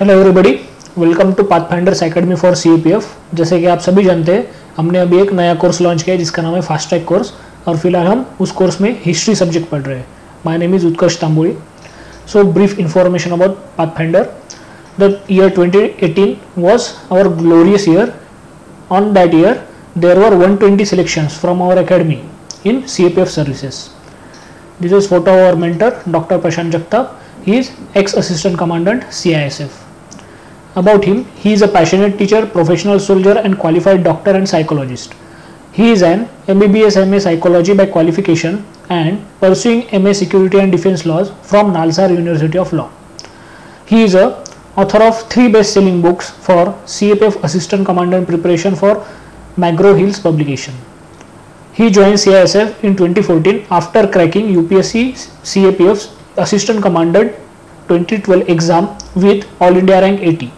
Hello everybody welcome to Pathfinders academy for CPF जैसे कि आप सभी जानते हैं, हमने अभी एक नया कोर्स लॉन्च किया है, जिसका नाम है फास्ट ट्रैक कोर्स और फ़िलहाल हम उस कोर्स में हिस्ट्री सब्जेक्ट पढ़ रहे हैं। My name is Utkarsh Tambuli so brief information about Pathfinder the year twenty eighteen our glorious year on that year there are one twenty selection from our academy in C A P F services this is photo our mentor doctor Prashant Jagtap he is ex assistant commandant C I S F About him, he is a passionate teacher, professional soldier, and qualified doctor and psychologist. He is an MBBS MA Psychology by qualification and pursuing MA Security and Defense Laws from Nalsar University of Law. He is a author of three best-selling books for CAPF Assistant Commandant preparation for McGraw Hill's publication. He joined CISF in 2014 after cracking UPSC CAPF's Assistant Commandant 2012 exam with All India rank 80.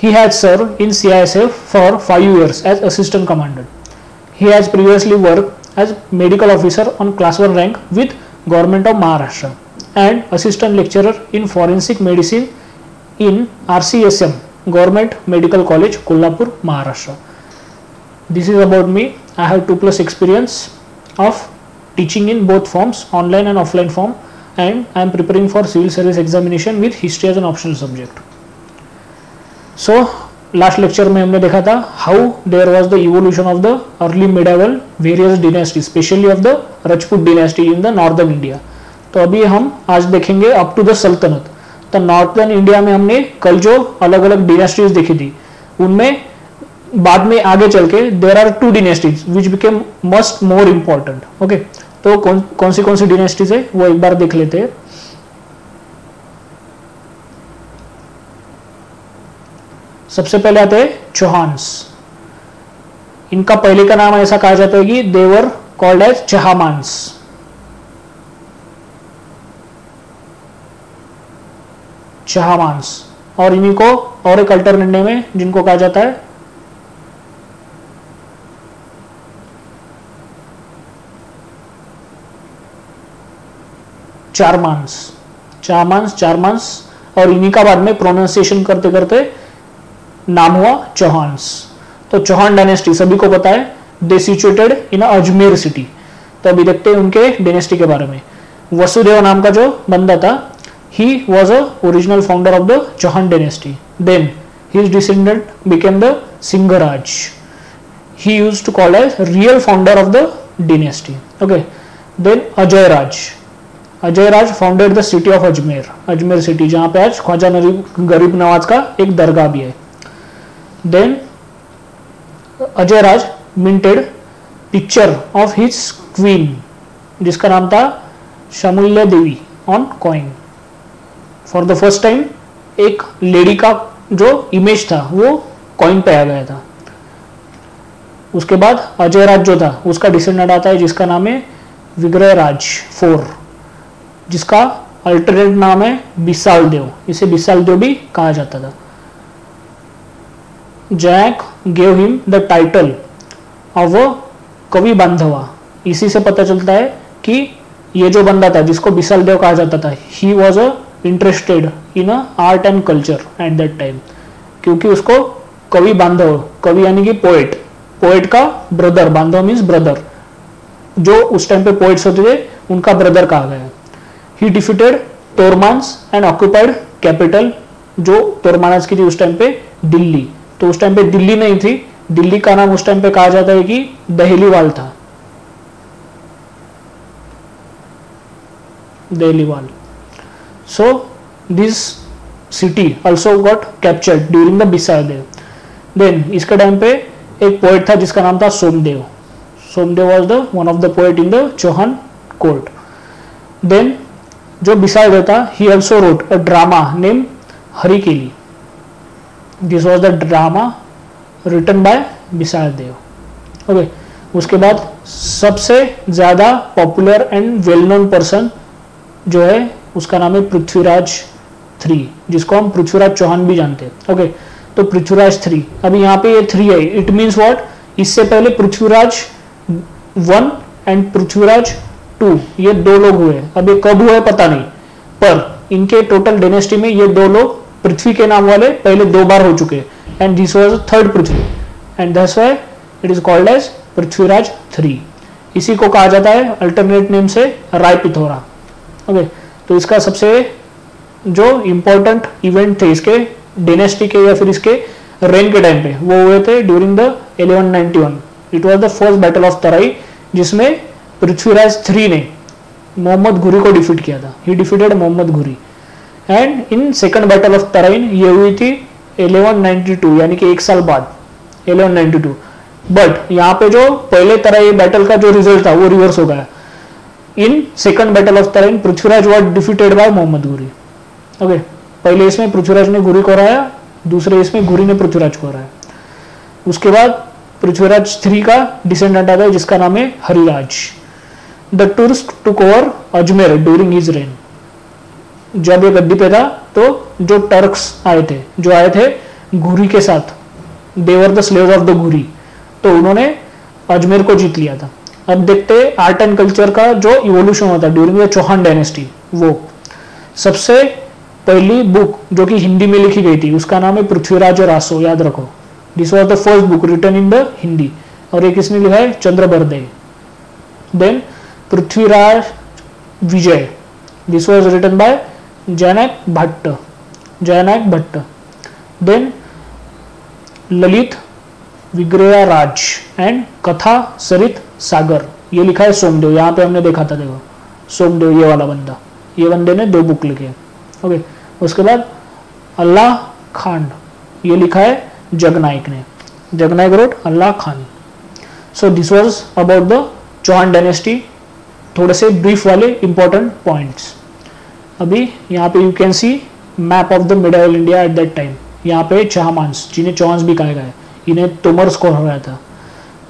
He has served in CISF for 5 years as assistant commander. He has previously worked as medical officer on class 1 rank with government of Maharashtra and assistant lecturer in forensic medicine in RCSM government medical college Kolhapur Maharashtra. This is about me. I have 2 plus experience of teaching in both forms online and offline form and I am preparing for civil service examination with history as an optional subject. So last lecture में हमने देखा था how there was the evolution of the early medieval various dynasty specially of the Rajput dynasty in the northern India तो अभी हम आज देखेंगे up to the सल्तनत। तो नॉर्थर्न इंडिया में हमने कल जो अलग अलग डिनेस्टीज देखी थी, उनमें बाद में आगे चल के there are two dynasties which became must more important okay तो कौन कौन सी कौन सी डिनेस्टीज है, वो एक बार देख लेते हैं। सबसे पहले आते हैं चौहान्स। इनका पहले का नाम ऐसा कहा जाता है कि देवर कॉल्ड एज चहामांस चहामांस और इन्हीं को और एक अल्टरनेट नेम है, जिनको कहा जाता है चारमांस चारमांस चारमांस और इन्हीं का बाद में प्रोनाउंसिएशन करते करते नाम हुआ चौहान्स। तो चौहान डायनेस्टी, सभी को पता है they situated in Ajmer city तो अभी देखते हैं उनके डायनेस्टी के बारे में। वसुदेव नाम का जो बंदा था he was a original founder of the Chauhan dynasty then his descendant became the Singraj he use to call as real founder of the dynasty okay then Ajay Raj Ajay Raj founded the city of Ajmer Ajmer city जहाँ पे आज ख्वाजा गरीब नवाज़ का एक दरगाह भी है। Then Ajay minted picture of his queen जिसका नाम था Shamulya Devi on coin for the first time एक लेडी का जो इमेज था, वो कॉइन पे आ गया था। उसके बाद अजय जो था, उसका डिसेंडेंट आता है, जिसका नाम है विग्रह राज फोर जिसका अल्टरनेट नाम है बिसाल देव इसे बिसाल देव भी कहा जाता था। Jack gave him the title of a kavi bandhava. इसी से पता चलता है कि ये जो बंदा था, जिसको बिसल देव कहा जाता था he was a interested in art and culture at that time क्योंकि उसको कवि बांधव, कवि यानी कि पोएट पोएट का ब्रदर बांधव मीन्स ब्रदर जो उस टाइम पे पोएट्स होते थे, उनका ब्रदर कहा गया। He defeated Tomars and occupied capital जो तोरमानस की थी उस टाइम पे, दिल्ली। तो उस टाइम पे दिल्ली नहीं थी। दिल्ली का नाम उस टाइम पे कहा जाता है कि दहलीवाल था। Dehliwal. So this city also got captured during the Bisadev then इसके टाइम पे एक पोएट था जिसका नाम था Somdev Somdev was the one of the poet in the Chauhan court then जो बिसादेव था he also wrote a drama name Harikeli this was the drama written by Vishal Dev okay उसके बाद सबसे ज़्यादा popular and well known person जो है, उसका नाम है पृथ्वीराज थ्री, जिसको हम पृथ्वीराज चौहान भी जानते हैं। ओके तो पृथ्वीराज थ्री। अभी यहाँ पे ये थ्री है। इट मीन्स व्हाट इससे पहले Prithviraj one and Prithviraj two, ये दो लोग हुए अब ये कब हुए पता नहीं। पर इनके टोटल डेनेस्टी में ये दो लोग पृथ्वी के नाम वाले पहले दो बार हो चुके and this was third Prithvi. And thus why it is called as Prithviraj three इसी को कहा जाता है अल्टरनेट नेम से राय पिथोरा। ओके तो इसका सबसे जो इंपॉर्टेंट इवेंट थे इसके डेनेस्टी के या फिर इसके रेन के टाइम पे, वो हुए थे during the 1191 it was the first battle of Tarai जिसमें पृथ्वीराज थ्री ने मोहम्मद घुरी को डिफीट किया था। He defeated Mohammad Ghori and in second battle of Tarain ये हुई थी 1192 यानी कि एक साल बाद 1192 बट यहाँ पे जो पहले तराई बैटल का जो रिज़ल्ट था, वो रिवर्स हो गया। In second battle of Tarain Prithviraj was defeated by Mohammad Ghori okay पहले इसमें पृथ्वीराज ने घुरी को हराया, दूसरे इसमें घुरी ने पृथ्वीराज को हराया। उसके बाद पृथ्वीराज थ्री का डिसेंडेंट आता है जिसका नाम है Hariraj the tourist took over Ajmer during his reign जब ये गद्दी पे था तो जो टर्क्स आए थे, जो आए थे घुरी के साथ they were the slave of the Ghori तो उन्होंने अजमेर को जीत लिया था। अब देखते आर्ट एंड कल्चर का जो इवोल्यूशन होता है ड्यूरिंग द चौहान डायनेस्टी वो। सबसे पहली बुक जो कि हिंदी में लिखी गई थी, उसका नाम है पृथ्वीराज और आसो याद रखो। This was the first book written in the Hindi, और एक किसने लिखा है? Chandbardai. Then Prithviraj Vijay. This was written by Jaynayak Bhatt Jaynayak Bhatt then Lalit Vigraya Raj and Katha Sarit Sagar. ये लिखा है सोमदेव। यहाँ पे हमने देखा था, देखो। सोमदेव, ये वाला बंदा। ये बंदे ने दो बुक लिखे ओके उसके बाद अल्लाह खान। ये लिखा है जगनायक ने। Jagnayak wrote Alha Khan. So this was about the Chauhan dynasty थोड़े से ब्रीफ वाले इंपॉर्टेंट पॉइंट्स अभी यहाँ पे you can see map of the middle India at that time यहाँ पे चौहामांस जिन्हें चौहांस भी कहा गया है, इन्हें तोमर्स को हराया था।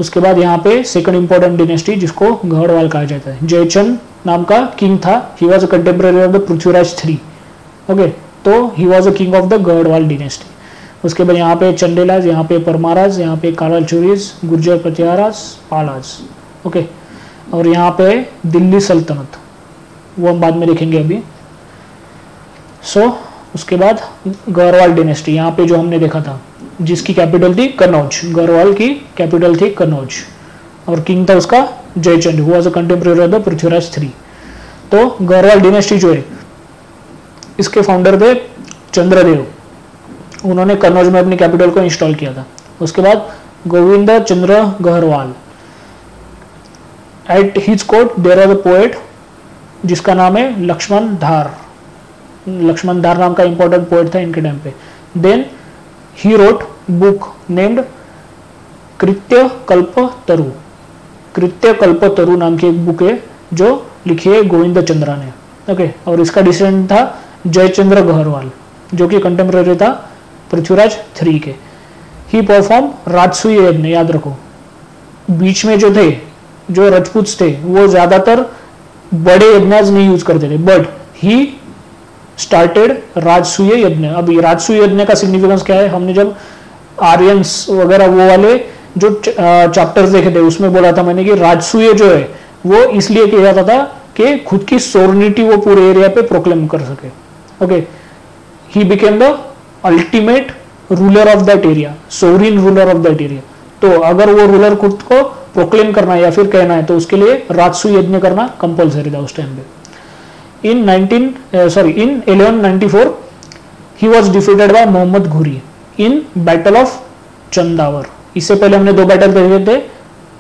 उसके बाद यहाँ पे सेकंड इंपॉर्टेंट डिनेस्टी जिसको गढ़वाल कहा जाता है। जयचंद नाम का किंग था। He was a contemporary of the Prithviraj three okay तो he was a king of the Garhwal dynasty उसके बाद यहाँ पे चंडेलाज यहाँ पे परमाराज यहाँ पे कालाल चोरीज गुर्जर प्रतिहाराज पालाज ओके और यहाँ पे दिल्ली सल्तनत। वो हम बाद में देखेंगे अभी। सो so, उसके बाद गौरवाल डिनेस्टी यहाँ पे जो हमने देखा था जिसकी कैपिटल थी कनौज गौरवाल की कैपिटल थी कनौज और किंग था उसका Jaichand who was a contemporary of the Prithviraj three तो गौरवाल डिनेस्टी जो है इसके फाउंडर थे चंद्रदेव उन्होंने कन्नौज में अपनी कैपिटल को इंस्टॉल किया था। उसके बाद Govind Chandra Gaharwal at his court there are the poet जिसका नाम है लक्ष्मण धार लक्ष्मण धार नाम का इंपॉर्टेंट पोएट था इनके टाइम पे। Then he wrote book named Kritya Kalpa Taru. कृत्य कल्प तरु नाम की एक बुक है, जो लिखी है गोविंद चंद्रा ने ओके और इसका डिसेंट था जयचंद्र गहरवाल, जो कि कंटेम्प्रेरी था पृथ्वीराज थ्री के। ही परफॉर्म राजसूय यज्ञ, याद रखो। बीच में जो थे, जो रजपूत थे, वो ज़्यादातर बड़े यज्ञ नहीं यूज़ करते थे बट ही स्टार्टेड राजसूय यज्ञ अभी राजसूय यज्ञ का सिग्निफिकेंस क्या है? हमने जब आर्यंस वगैरह वो वाले जो चैप्टर्स देखे थे, उसमें बोला था मैंने कि राजसूय जो है, वो इसलिए किया जाता था कि खुद की सोर्निटी वो पूरे एरिया पे प्रोक्लेम कर सके। Okay he became the ultimate ruler of that area sovereign ruler of that area तो अगर वो रूलर खुद को प्रोक्लेम करना है या फिर कहना है तो उसके लिए राजसू यज्ञ करना कंपलसरी था उस टाइम पे। In 19 sorry in 1194 he was defeated by Mohammad Ghuri in battle of Chandawar इससे पहले हमने दो बैटल देखे थे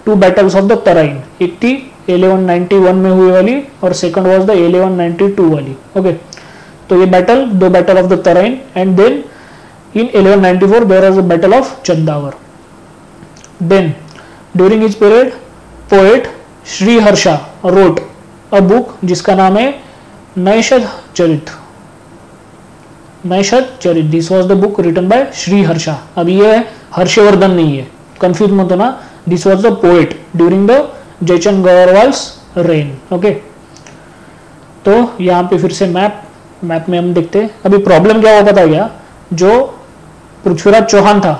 two battles of the Tarain थी 1191 में हुई वाली और सेकंड वाज द 1192 वाली ओके okay. तो ये बैटल दो battle of the Tarain and then in 1194 there was a battle of Chandawar then during is period poet Shri Harsha wrote a book जिसका नाम है Naishadha Charita Naishadha Charita this was the book written by Shri Harsha अब ये है, हर्षवर्धन नहीं है confuse मत होना this was the poet during the Jaichand Gaurwal's reign okay तो यहाँ पे फिर से मैप मैप में हम देखते हैं। अभी प्रॉब्लम क्या हुआ पता गया जो पृथ्वीराज चौहान था,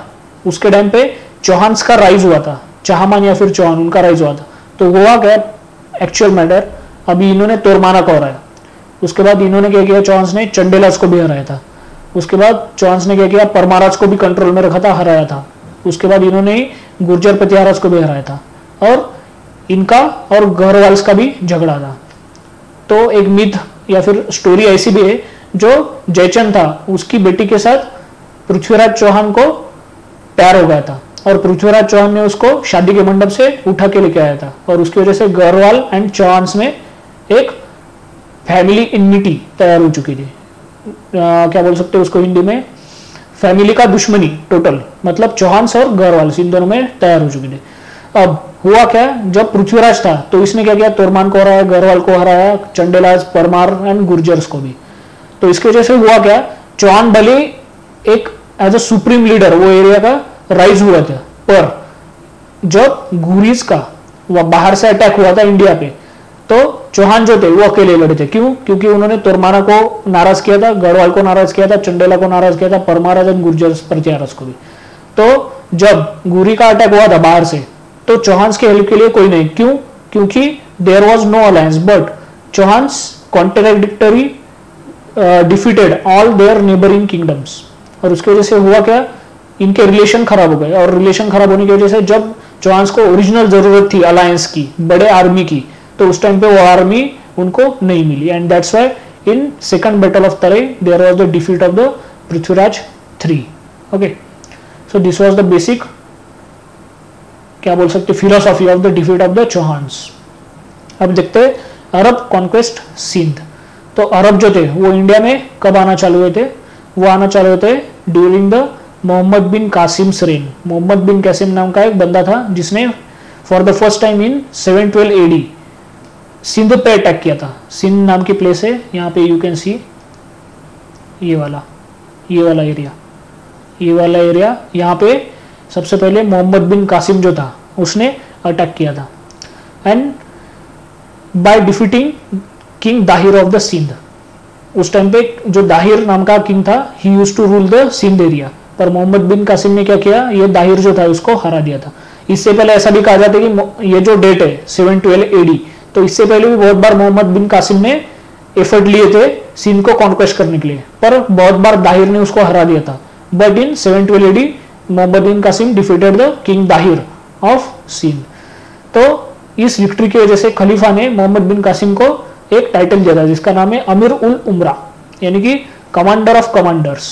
उसके टाइम पे चौहान का राइज हुआ था, चाहमान या फिर चौहान, उनका राइज हुआ था। तो हुआ क्या? एक्चुअल मैटर अभी इन्होंने तोरमाना को हराया उसके बाद इन्होंने क्या किया चौहान ने चंडेलास को भी हराया था। उसके बाद चौहान ने क्या किया परमाराज को भी कंट्रोल में रखा था, हराया था। उसके बाद इन्होंने गुर्जर प्रतिहाराज को भी हराया था। और इनका और गहरवाल्स का भी झगड़ा था। तो एक मिथ या फिर स्टोरी ऐसी भी है, जो जयचंद था, उसकी बेटी के साथ पृथ्वीराज चौहान को प्यार हो गया था। और पृथ्वीराज चौहान ने उसको शादी के मंडप से उठा के लेके आया था। और उसकी वजह से गहरवाल एंड चौहान में एक फैमिली इनमिटी तैयार हो चुकी थी। आ, क्या बोल सकते हैं उसको हिंदी में? फैमिली का दुश्मनी टोटल मतलब चौहान और गहरवाल इन दोनों में तैयार हो चुकी थी। अब हुआ क्या? जब पृथ्वीराज था तो इसने क्या किया? तोरमान को हराया गहरवाल को हराया चंडेलाज परमार एंड गुर्जर्स को भी। तो इसकी वजह से हुआ क्या? चौहान भले एक एज अ सुप्रीम लीडर वो एरिया का राइज हुआ था। पर जब गुरीज का वह बाहर से अटैक हुआ था इंडिया पे तो चौहान जो थे, वो अकेले लड़े थे। क्यों? क्योंकि उन्होंने तोरमाना को नाराज़ किया था, गढ़वाल को नाराज़ किया था, चंडेला को नाराज़ किया था, परमाराज एंड गुर्जर प्रत्यारस को भी। तो जब गुरी का अटैक हुआ था बाहर से तो चौहान के हेल्प के लिए कोई नहीं। क्यों? क्योंकि there was no alliance but Chauhans contradictory defeated all their neighbouring kingdoms और उसकी वजह से हुआ क्या? इनके रिलेशन खराब हो गए। और रिलेशन खराब होने की वजह से जब चौहान को ओरिजिनल ज़रूरत थी अलायंस की, बड़े आर्मी की तो उस टाइम पे वो आर्मी उनको नहीं मिली. And that's why in second battle of Tarain there was the defeat of the Prithviraj three okay so this was the basic क्या बोल सकते philosophy of the defeat of the Chauhans अब देखते हैं अरब कॉन्क्वेस्ट सिंध तो अरब जो थे, वो इंडिया में कब आना चालू हुए थे? वो आना चालू हुए थे during the Muhammad bin Qasim सरेन मोहम्मद बिन कासिम नाम का एक बंदा था जिसने for the first time in seven twelve AD Sindh पे अटैक किया था। सिंध नाम की प्लेस है, यहाँ पे यू कैन सी ये वाला ये वाला एरिया ये वाला एरिया यहाँ पे सबसे पहले मोहम्मद बिन कासिम जो था, उसने अटैक किया था। And by defeating king Dahir of the Sindh उस टाइम पे जो दाहिर नाम का किंग था he use to rule the Sindh area पर मोहम्मद बिन कासिम ने क्या किया, ये दाहिर जो था, उसको हरा दिया था। इससे पहले ऐसा भी कहा जाता है कि ये जो डेट है सेवन ट्वेल्व एडी तो इससे पहले भी बहुत बार मोहम्मद बिन कासिम ने एफर्ट लिए थे सिंध को कॉन्क्वेस्ट करने के लिए। पर बहुत बार दाहिर ने उसको हरा दिया था। But in seven twelve AD Mohammad bin Qasim defeated the king Dahir of Sindh तो इस विक्ट्री की वजह से खलीफा ने मोहम्मद बिन कासिम को एक टाइटल दिया था, जिसका नाम है अमीर उल उमरा। यानी कि commander of commanders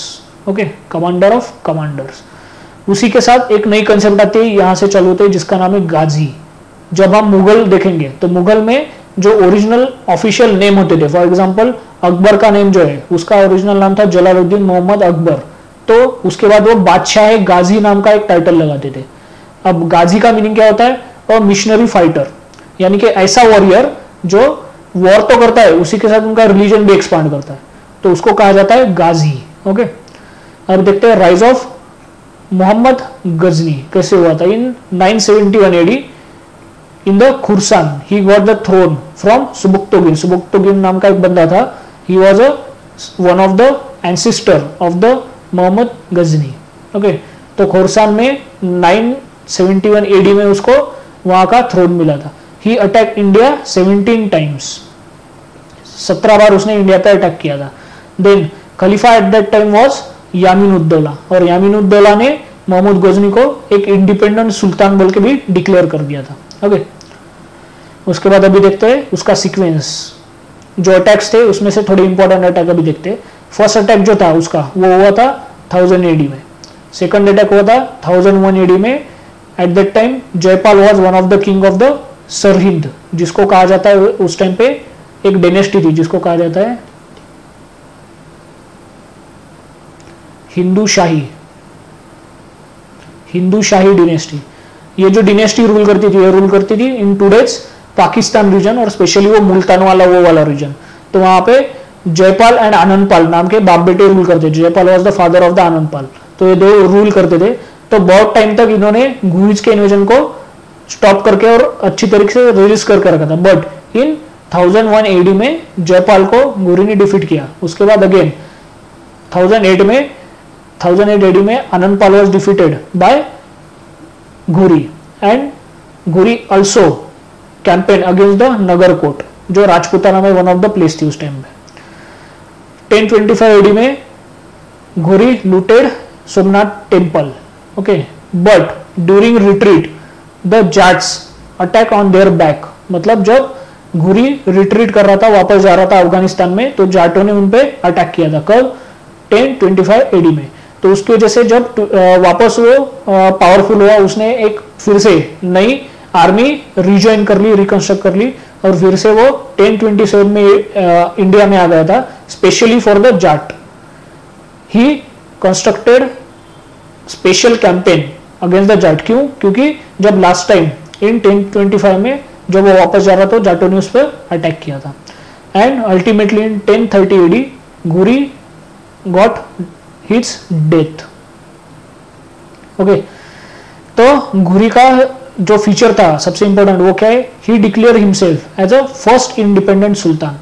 okay commander of commanders उसी के साथ एक नई कंसेप्ट आती है, यहाँ से चालू होते जिसका नाम है गाजी। जब हम मुगल देखेंगे तो मुगल में जो ओरिजिनल ऑफिशियल नेम होते थे फॉर एग्ज़ाम्पल अकबर का नेम जो है, उसका ओरिजिनल नाम था जलालुद्दीन मोहम्मद अकबर। तो उसके बाद वो बादशाह गाजी नाम का एक टाइटल लगाते थे। अब गाजी का मीनिंग क्या होता है? और मिशनरी फाइटर यानी कि ऐसा वॉरियर जो वॉर तो करता है, उसी के साथ उनका रिलीजन भी एक्सपांड करता है। तो उसको कहा जाता है गाजी ओके अब देखते हैं राइज ऑफ़ मोहम्मद गजनी, कैसे हुआ था? In 971 AD in the Khurasan he got the throne from Sabuktigin Sabuktigin नाम का एक बंदा था। He was a one of the ancestor of the Mohammad Ghazni okay तो खोरसान में 971 एडी में उसको वहाँ का थ्रोन मिला था। ही अटैक इंडिया 17 टाइम्स 17 बार उसने इंडिया पे अटैक किया था। Then Khalifa at that time was Yamin Uddaula और यामिन उद्दौला ने मोहम्मद गजनी को एक इंडिपेंडेंट सुल्तान बोल के भी डिक्लेयर कर दिया था। ओके उसके बाद अभी देखते हैं उसका सीक्वेंस जो अटैक्स थे, उसमें से थोड़े इंपॉर्टेंट अटैक अभी देखते हैं। फ़र्स्ट अटैक जो था उसका, वो हुआ था थाउज़ेंड एडी में। सेकंड अटैक हुआ था थाउज़ेंड वन एडी में। At that time Jaipal was one of the king of the Sirhind जिसको कहा जाता है उस टाइम पे एक डेनेस्टी थी, जिसको कहा जाता है हिंदू शाही। हिंदू शाही डिनेस्टी ये जो डिनेस्टी रूल करती थी, ये रूल करती थी इन टूडेज पाकिस्तान रीजन और स्पेशली वो मुल्तान वाला, वो वाला रीजन तो वहाँ पे जयपाल एंड आनंदपाल नाम के बाप बेटे रूल करते थे। Jaipal was the father of the Anandpal. तो ये दो रूल करते थे। तो बहुत टाइम तक इन्होंने गुइज के इन्वेजन को स्टॉप करके और अच्छी तरीके से रिलीज़ करके रखा था। But in thousand one AD में जयपाल को गुरी ने डिफीट किया। उसके बाद अगेन थाउज़ेंड एट में थाउज़ेंड एट एडी में Anand Pal was defeated by Ghuri and Ghuri also campaign against the Nagarkot जो राजपुताना में वन ऑफ़ द प्लेस थी उस टाइम में। 1025 एडी में Ghori looted Somnath temple okay but during retreat the Jats attack on their back मतलब जब घुरी retreat कर रहा था, वापस जा रहा था अफ़गानिस्तान में तो जाटों ने उन पर अटैक किया था। कब टेन ट्वेंटी फाइव एडी में। तो उसकी वजह से जब वापस वो पावरफुल हुआ, उसने एक फिर से नई आर्मी रिज्वाइन कर ली रिकंस्ट्रक्ट कर ली और फिर से वो टेन ट्वेंटी सेवन में इंडिया में आ गया था specially for the Jat he constructed special campaign against the Jat क्यों? क्योंकि जब last time in ten twenty five में, जब वो वापस जा रहा था जाटो ने उस पर अटैक किया था। And ultimately in ten thirty AD Ghuri got his death okay तो घुरी का जो फीचर था, सबसे इंपॉर्टेंट वो क्या है? He declare himself as a first independent sultan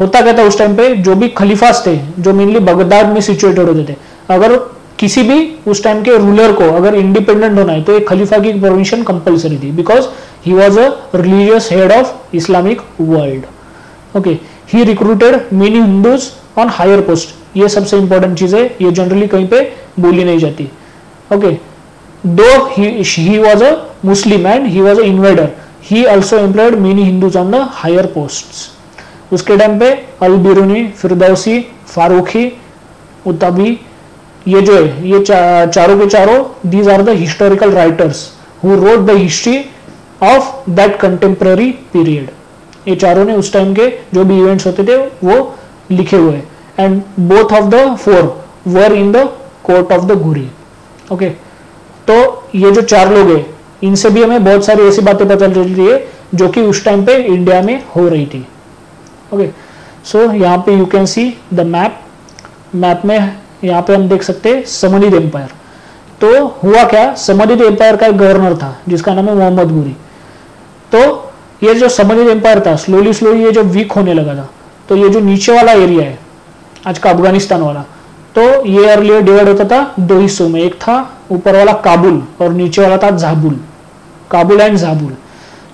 होता क्या था उस टाइम पे? जो भी खलीफास थे, जो मेनली बगदाद में सिचुएटेड होते थे, अगर किसी भी उस टाइम के रूलर को अगर इंडिपेंडेंट होना है तो एक खलीफा की परमिशन कंपलसरी थी because he was a religious head of Islamic world okay he recruited many Hindus on higher post ये सबसे इंपॉर्टेंट चीज़ है ये जनरली कहीं पे बोली नहीं जाती। Okay though he was a Muslim and he was a invader he also employed many Hindus on the higher post उसके टाइम पे अल बिरूनी फिरदौसी फारूखी उतबी ये जो है ये चा, चारों के चारों these are the historical writers who wrote the history of that contemporary period ये चारों ने उस टाइम के जो भी इवेंट्स होते थे वो लिखे हुए and both of the four were in the court of the Ghuri okay तो ये जो चार लोग हैं, इनसे भी हमें बहुत सारी ऐसी बातें पता चलती है जो कि उस टाइम पे इंडिया में हो रही थी। ओके सो यहाँ पे you can see the map map में यहाँ पे हम देख सकते हैं समनिद एम्पायर तो हुआ क्या? समनिद एम्पायर का एक गवर्नर था, जिसका नाम है मोहम्मद गुरी। तो ये जो समनिद एम्पायर था स्लोली स्लोली ये जो वीक होने लगा था तो ये जो नीचे वाला एरिया है आज का अफ़गानिस्तान वाला तो ये अर्लियर डिवाइड होता था, दो हिस्सों में। एक था ऊपर वाला काबुल और नीचे वाला था जाबुल काबुल एंड जाबुल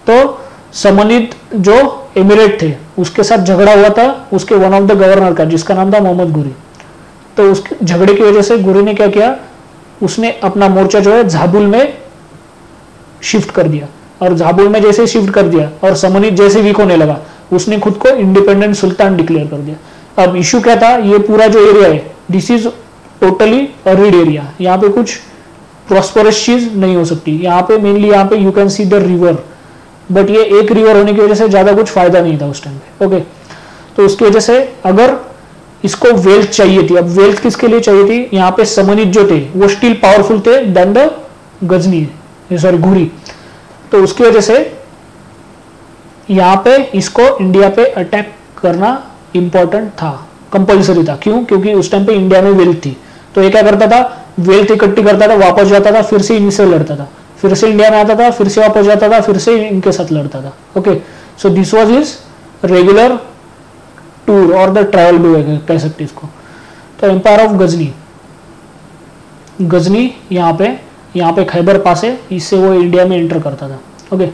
तो समनित जो एमिरेट थे, उसके साथ झगड़ा हुआ था। उसके वन ऑफ़ द गवर्नर का, जिसका नाम था मोहम्मद गुरी। तो उस झगड़े की वजह से गुरी ने क्या किया? उसने अपना मोर्चा जो है झाबुल में शिफ्ट कर दिया। और झाबुल में जैसे शिफ्ट कर दिया और समनित जैसे वीक होने लगा, उसने खुद को इंडिपेंडेंट सुल्तान डिक्लेयर कर दिया। अब इशू क्या था? ये पूरा जो एरिया है this is totally arid area यहाँ पे कुछ प्रॉस्परस चीज़ नहीं हो सकती। यहाँ पे मेनली यहाँ पे you can see the river but ये एक रिवर होने की वजह से ज़्यादा कुछ फ़ायदा नहीं था उस टाइम पे ओके तो उसकी वजह से अगर इसको वेल्थ चाहिए थी, अब वेल्थ किसके लिए चाहिए थी? यहाँ पे समनित जो थे, वो स्टिल पावरफुल थे then the Ghazni sorry Ghuri. तो उसकी वजह से यहाँ पे इसको इंडिया पे अटैक करना इंपॉर्टेंट था कंपल्सरी था। क्यों? क्योंकि उस टाइम पे इंडिया में वेल्थ थी। तो ये क्या करता था? वेल्थ इकट्ठी करता था, वापस जाता था, फिर से इनसे लड़ता था। फिर से इंडिया में आता था, फिर से वापस जाता था, फिर से इनके साथ लड़ता था। Okay so this was is regular tour और द ट्रैवल भी कह सकते इसको। तो एम्पायर ऑफ़ गजनी गजनी यहाँ पे यहाँ पे खैबर पास है। इससे वो इंडिया में एंटर करता था। Okay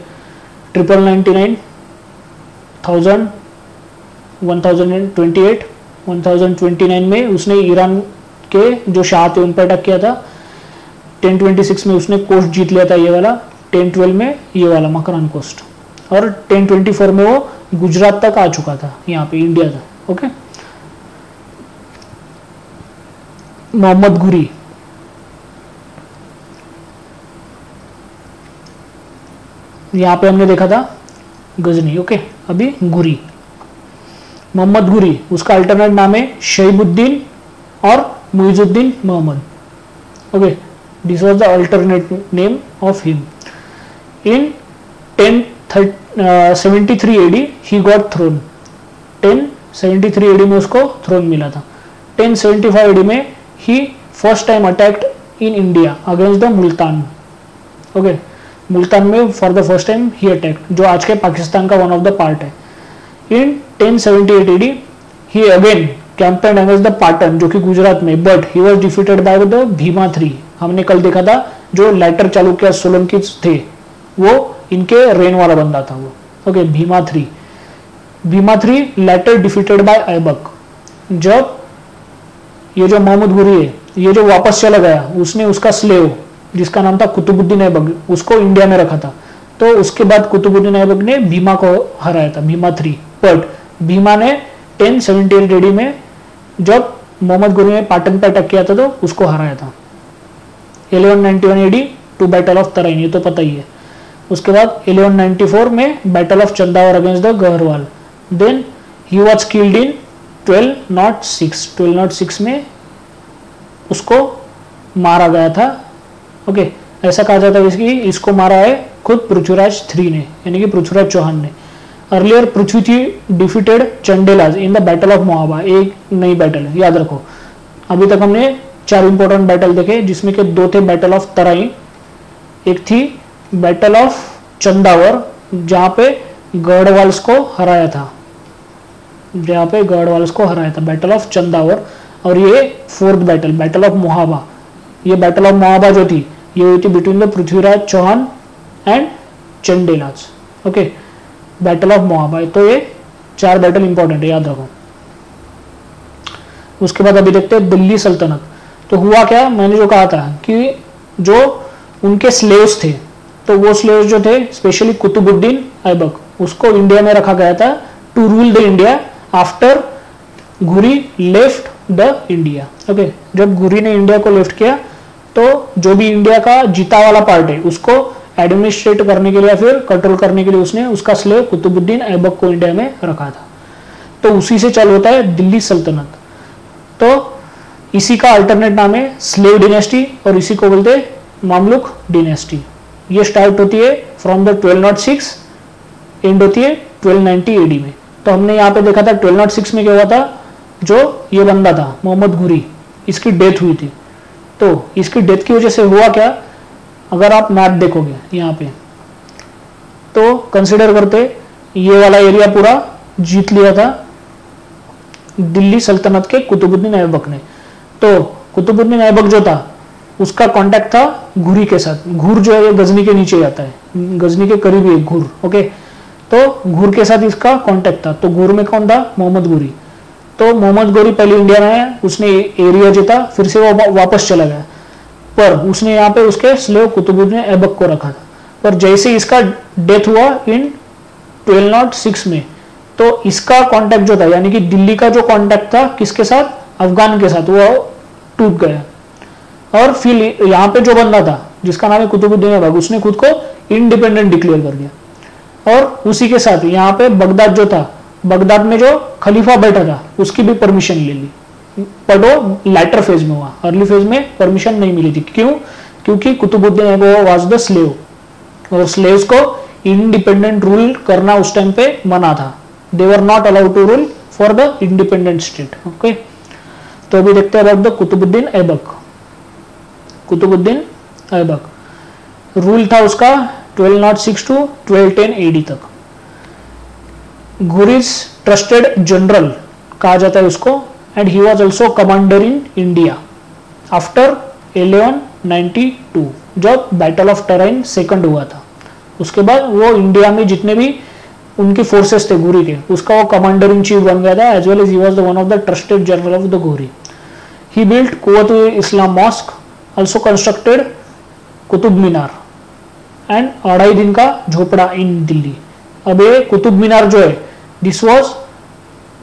triple ninety nine thousand one thousand twenty eight one thousand twenty nine में उसने ईरान के जो शाह थे, उन पर अटैक किया था। टेन ट्वेंटी सिक्स में उसने कोस्ट जीत लिया था ये वाला। टेन ट्वेल्व में ये वाला, मकरान कोस्ट और टेन ट्वेंटी फोर में वो गुजरात तक आ चुका था, यहाँ पे इंडिया था ओके मोहम्मद गुरी। यहाँ पे हमने देखा था गजनी ओके अभी गुरी। मोहम्मद गुरी, उसका अल्टरनेट नाम है शहीबुद्दीन और Muizuddin Mohammad. Okay this was the alternate name of him in ten seventy three AD he got throne ten seventy three AD में उसको थ्रोन मिला था। टेन सेवेंटी फाइव एडी में he first time attacked in India against the Multan okay Multan में for the first time he attack जो आज के पाकिस्तान का वन ऑफ़ द पार्ट है। In 1078 AD he again campaign against the Patan जो कि गुजरात में but he was defeated by the Bhima three हमने कल देखा था, जो लेटर चालुक्य सोलंकी थे, वो इनके रेन वाला बंदा था वो। Okay Bhima three Bhima three later defeated by Aibak जब ये जो मोहम्मद गुरी है, ये जो वापस चला गया, उसने उसका स्लेव जिसका नाम था कुतुबुद्दीन ऐबक उसको इंडिया में रखा था। तो उसके बाद कुतुबुद्दीन ऐबक ने भीमा को हराया था भीमा थ्री बट भीमा ने टेन सेवेंटी एट में जब मोहम्मद गुरी ने पाटन पर अटैक किया था तो उसको हराया था। Eleven ninety one AD two battle of Tarain ये तो पता ही है। उसके बाद 1194 में battle of Chandawar against the Gaharwal then he was killed in 12 not six twelve not six में उसको मारा गया था। ओके okay, ऐसा कहा जाता है इसकी इसको मारा है खुद पृथ्वीराज थ्री ने यानी कि पृथ्वीराज चौहान ने। अर्लियर पृथ्वी थी defeated Chandelas in the battle of Mohaba एक नई बैटल है, याद रखो। अभी तक हमने चार इंपॉर्टेंट बैटल देखे, जिसमें के दो थे बैटल ऑफ़ तराई एक थी बैटल ऑफ़ चंदावर जहाँ पे गढ़वाल्स को हराया था। जहाँ पे गढ़वाल्स को हराया था बैटल ऑफ़ चंदावर और ये fourth battle battle of Mohaba ये बैटल ऑफ़ मोहाबा जो थी, ये हुई थी between the Prithviraj Chauhan and Chandelas okay battle of Mohaba तो ये चार बैटल इंपॉर्टेंट है, याद रखो। उसके बाद अभी देखते हैं दिल्ली सल्तनत। तो हुआ क्या? मैंने जो कहा था कि जो उनके स्लेव्स थे तो वो स्लेव जो थे स्पेशली कुतुबुद्दीन ऐबक उसको इंडिया में रखा गया था to rule the India after Ghuri left the India okay जब घुरी ने इंडिया को लेफ़्ट किया तो जो भी इंडिया का जीता वाला पार्ट है, उसको एडमिनिस्ट्रेट करने के लिए फिर कंट्रोल करने के लिए उसने उसका स्लेव कुतुबुद्दीन ऐबक को इंडिया में रखा था। तो उसी से चालू होता है दिल्ली सल्तनत। तो इसी का अल्टरनेट नाम है स्लेव डिनेस्टी और इसी को बोलते मामलुक डिनेस्टी ये स्टार्ट होती है from the twelve not six end होती है ट्वेल्व नाइनटी एडी में। तो हमने यहाँ पे देखा था ट्वेल्व नॉट सिक्स में क्या हुआ था? जो ये बंदा था, मोहम्मद घुरी इसकी डेथ हुई थी। तो इसकी डेथ की वजह से हुआ क्या? अगर आप मैप देखोगे यहाँ पे तो कंसिडर करते ये वाला एरिया पूरा जीत लिया था दिल्ली सल्तनत के कुतुबुद्दीन ऐबक ने। तो कुतुबुद्दीन ऐबक जो था, उसका कांटेक्ट था घुरी के साथ। घूर जो है गजनी के नीचे जाता है। गजनी के करीब ही घूर ओके तो घूर के साथ इसका कांटेक्ट था। तो घूर में कौन था? मोहम्मद गुरी तो मोहम्मद गोरी पहले इंडिया में आया, उसने एरिया जीता फिर से वो, वापस चला गया। पर उसने यहाँ पे उसके स्लेव कुतुबुद्दीन ऐबक को रखा था। पर जैसे इसका डेथ हुआ इन ट्वेल्व नॉट सिक्स में तो इसका कांटेक्ट जो था, यानी कि दिल्ली का जो कांटेक्ट था, किसके साथ? अफगान के साथ, वो टूट गया। और फिर यहाँ पे जो बंदा था, जिसका नाम है कुतुबुद्दीन ऐबक उसने खुद को इंडिपेंडेंट डिक्लेयर कर दिया। और उसी के साथ यहाँ पे बगदाद जो था, बगदाद में जो खलीफा बैठा था, उसकी भी परमिशन ले ली। पढ़ो लाइटर फ़ेज़ में हुआ। अर्ली फ़ेज़ में परमिशन नहीं मिली थी। क्यों? क्योंकि Qutubuddin Aibak was the slave और स्लेव्स को इंडिपेंडेंट रूल करना उस टाइम पे मना था। They were not allowed to rule for the independent state okay तो अभी देखते हैं कुतुबुद्दीन ऐबक कुतुबुद्दीन ऐबक रूल था उसका 1206 टू 1210 एडी तक। गुरिस ट्रस्टेड जनरल कहा जाता है उसको? And he was also commander in India after 1192 जब बैटल ऑफ़ टेराइन सेकंड हुआ था। उसके बाद वो इंडिया में जितने भी उनके फोर्सेस थे गुरी के, उसका वो कमांडर इन चीफ बन गया था as well as he was the one of the trusted general of the Ghuri he built Quwwat Islam mosque also constructed Qutub Minar and Adhai Din Ka झोपड़ा इन दिल्ली अब ये कुतुब मीनार जो है this was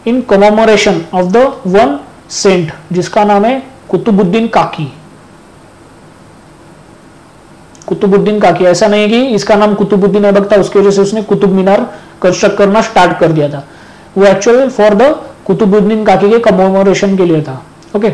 in commemoration of the one saint जिसका नाम है कुतुबुद्दीन काकी। कुतुबुद्दीन काकी, ऐसा नहीं कि इसका नाम कुतुबुद्दीन ऐबक था उसकी वजह से उसने कुतुब मीनार कंस्ट्रक्ट करना स्टार्ट कर दिया था। वो एक्चुअल फॉर द कुतुबुद्दीन काकी के कमोमोरेशन के लिए था। ओके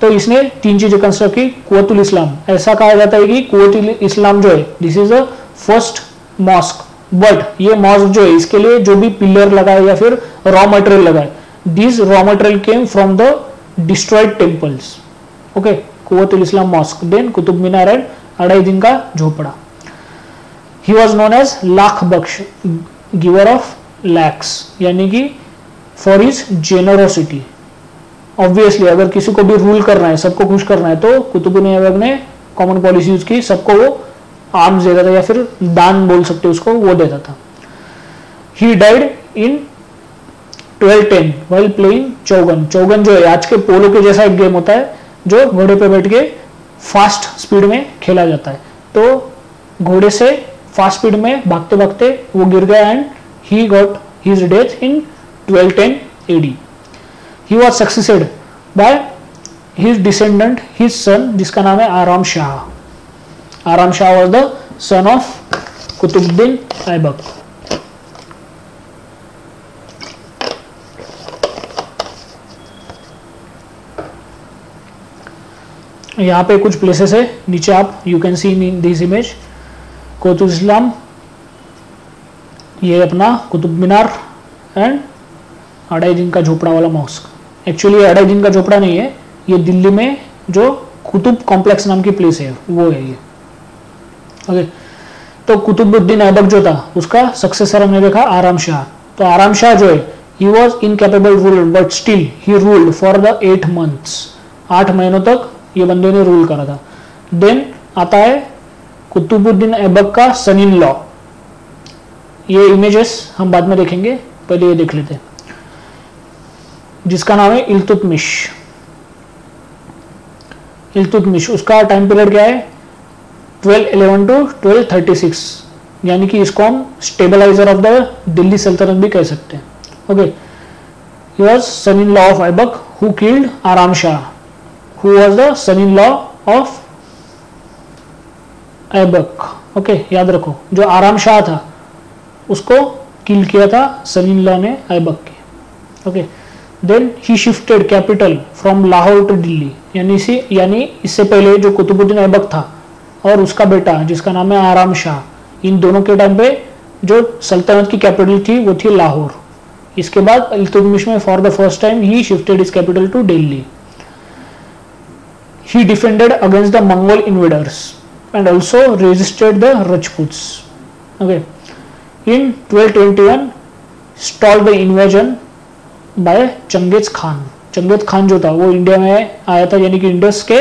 तो इसने तीन चीज़ें कंस्ट्रक्ट की कुतुल इस्लाम। ऐसा कहा जाता है कि कुतुल इस्लाम जो है this is the first mosque but ये मॉस्क जो है, इसके लिए जो भी पिलर लगाए या फिर रॉ मटेरियल लगाए this raw material came from the destroyed temples okay Kutul Islam mosque then Qutub Minar and Adhai Din ka Jhonpra he was known as lakh Bakhsh giver of lakhs यानी कि for his generosity obviously अगर किसी को भी rule करना है, सबको खुश करना है तो ऐबक ने कॉमन पॉलिसी यूज़ की, सबको वो आर्म्स देता था या फिर दान बोल सकते उसको, वो देता था। He died in twelve ten while playing chaugan chaugan जो है, आज के पोलो के जैसा एक गेम होता है, जो घोड़े पे बैठ के फास्ट स्पीड में खेला जाता है। तो घोड़े से फास्ट स्पीड में भागते भागते वो गिर गया and he got his death in twelve ten AD he was succeeded by his descendant his son जिसका नाम है Aram Shah. Aram Shah was the son of Qutbuddin Aibak यहाँ पे कुछ प्लेसेस है, नीचे आप you can see in this image Qutub Islam ये अपना कुतुब मीनार एंड अढ़ाई दिन का झोपड़ा वाला मॉस्क एक्चुअली अढ़ाई दिन का झोपड़ा नहीं है, ये दिल्ली में जो कुतुब कॉम्प्लेक्स नाम की प्लेस है, वो है ये। ओके तो कुतुबुद्दीन ऐबक जो था, उसका सक्सेसर हमने देखा आराम शाह। तो आराम शाह जो है he was incapable ruler but still he ruled for the eight months आठ महीनों तक ये बंदे ने रूल करा था। देन आता है कुतुबुद्दीन ऐबक का सन इन लॉ ये इमेजेस हम बाद में देखेंगे, पहले ये देख लेते जिसका नाम है इल्तुतमिश। इल्तुतमिश, उसका टाइम पीरियड क्या है? 1211 टू 1236 यानी कि इसको हम स्टेबलाइजर ऑफ़ द दिल्ली सल्तनत भी कह सकते हैं। Okay was son in law of Aibak who killed Aram Shah who was the son in law of Aibak okay याद रखो, जो आराम शाह था, उसको किल किया था सन इन लॉ ने ऐबक के। Okay then he shifted capital from Lahore to Delhi. यानी इसी, यानी इससे पहले जो कुतुबुद्दीन ऐबक था और उसका बेटा जिसका नाम है आराम शाह इन दोनों के टाइम पे जो सल्तनत की कैपिटल थी वो थी लाहौर इसके बाद इल्तुतमिश में for the first time he shifted is capital to Delhi he defended against the Mongol invaders and also resisted the Rajputs. Okay. In 1221, stalled the invasion by Changez Khan Changez Khan जो था वो India में आया था यानी कि Indus के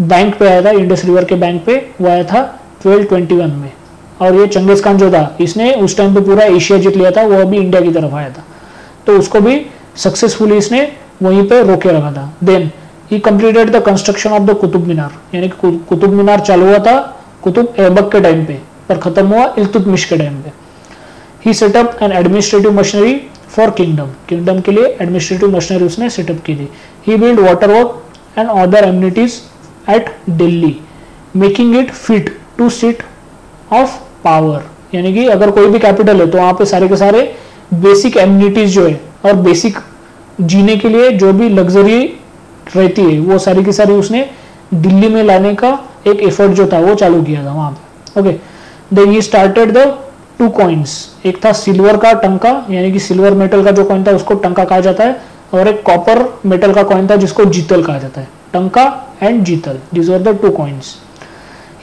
bank पे आया था इंडस रिवर के बैंक पे, वो आया था 1221 में। और ये चंगेज खान जो था, इसने उस टाइम पे पूरा एशिया जीत लिया था, वो अभी इंडिया की तरफ़ आया था। तो उसको भी सक्सेसफुली इसने वहीं पे रोके रखा था। Then he completed the construction of the Qutub Minar यानी कि कुतुब मीनार चालू हुआ था कुतुब ऐबक के टाइम पे, पर खत्म हुआ इल्तुतमिश के टाइम पे। He set up an administrative machinery for kingdom kingdom के लिए एडमिनिस्ट्रेटिव मशीनरी उसने सेटअप की थी। He build water work and other amenities at Delhi making it fit to seat of power यानी कि अगर कोई भी कैपिटल है तो वहाँ पे सारे के सारे बेसिक एम्यूनिटीज जो है और बेसिक जीने के लिए जो भी लग्जरी रहती है, वो सारी की सारी उसने दिल्ली में लाने का एक एफर्ट जो था, वो चालू किया था वहाँ पे। Okay then he started the two coins एक था सिल्वर का टंका, यानी कि सिल्वर मेटल का जो कॉइन था, उसको टंका कहा जाता है, और एक कॉपर मेटल का कॉइन था, जिसको जीतल कहा जाता है। Tanka and jital this are the two coins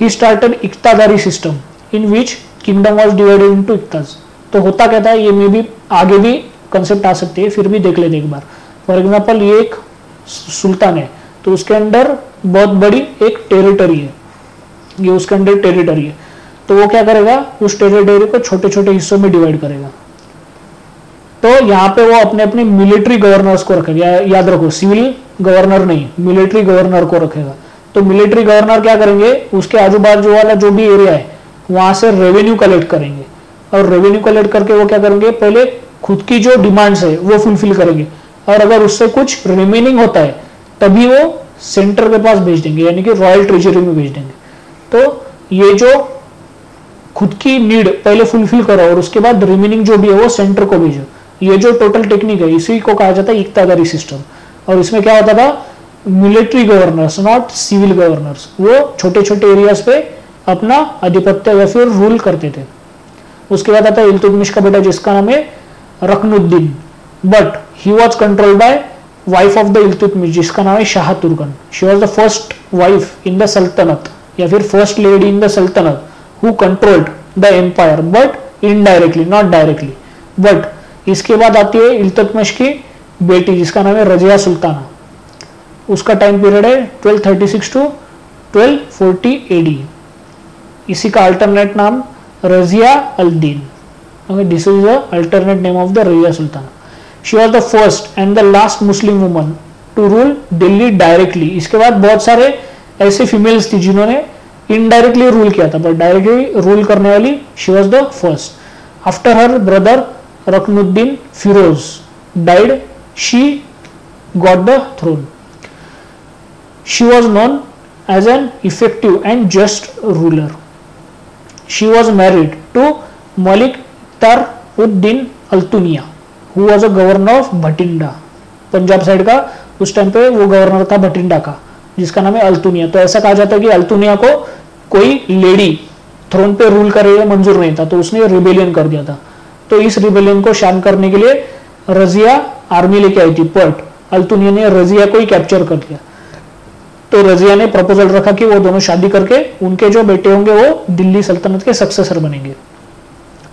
he started iqtadari system in which kingdom was divided into iqtas तो होता क्या था? ये मे भी आगे भी कंसेप्ट आ सकते हैं, फिर भी देख लेते एक बार. फॉर एग्ज़ाम्पल ये एक सुल्तान है तो उसके अंदर बहुत बड़ी एक टेरिटरी है. ये उसके अंदर टेरिटरी है. तो वो क्या करेगा? उस टेरिटरी को छोटे छोटे हिस्सों में डिवाइड करेगा. तो यहाँ पे वो अपने अपने मिलिट्री गवर्नर्स को रखेगा. याद रखो सिविल गवर्नर नहीं मिलिट्री गवर्नर को रखेगा। तो मिलिट्री गवर्नर क्या करेंगे? उसके आजू बाजू वाला जो भी एरिया है, वहाँ से रेवेन्यू कलेक्ट करेंगे। और रेवेन्यू कलेक्ट करके वो क्या करेंगे? पहले खुद की जो डिमांड्स है, वो फुलफिल करेंगे। और अगर उससे कुछ रिमेनिंग होता है, तभी वो सेंटर के पास भेज देंगे, यानी कि रॉयल ट्रेजरी में भेज देंगे। तो ये जो खुद की नीड पहले फुलफिल करो, और उसके बाद रिमेनिंग जो भी है, वो सेंटर को भेजो। ये जो टोटल टेक्निक है, इसी को कहा जाता है इकतादारी सिस्टम और इसमें क्या होता था? Military governors not civil governors वो छोटे छोटे एरियाज़ पे अपना आधिपत्य या फिर रूल करते थे। उसके बाद आता है इल्तुतमिश का बेटा, जिसका नाम है Ruknuddin but he was controlled by wife of the Iltutmish, जिसका नाम है Shah Turkan she was the first wife in the saltanat, या फिर first lady in the saltanat who controlled the empire but indirectly not directly but इसके बाद आती है इल्तुतमिश की बेटी जिसका नाम है रजिया सुल्ताना। उसका टाइम पीरियड है 1236 टू 1240 एडी इसी का अल्टरनेट नाम रजिया अल दीन okay, this is the alternate name of the Razia Sultana. She was the first and the last Muslim woman to rule Delhi directly इसके बाद बहुत सारे ऐसे फीमेल्स थी जिन्होंने इनडायरेक्टली रूल किया था बट डायरेक्टली रूल करने वाली she was the first after her brother Ruknuddin Firoz died she got the throne she was known as an effective and just ruler she was married to Malik तर Uddin Altunia who was a governor of Bathinda Punjab side का, उस time पे वो governor था भटिंडा का, जिसका नाम है अल्तुनिया तो ऐसा कहा जाता है कि अल्तुनिया को कोई लेडी थ्रोन पे रूल करे मंजूर नहीं था तो उसने रिबेलियन कर दिया था। तो इस रिबेलियन को शांत करने के लिए रजिया आर्मी लेके आई थी बट अल्तुनिया ने रजिया को ही कैप्चर कर लिया तो रजिया ने प्रपोजल रखा कि वो दोनों शादी करके उनके जो बेटे होंगे वो दिल्ली सल्तनत के सक्सेसर बनेंगे।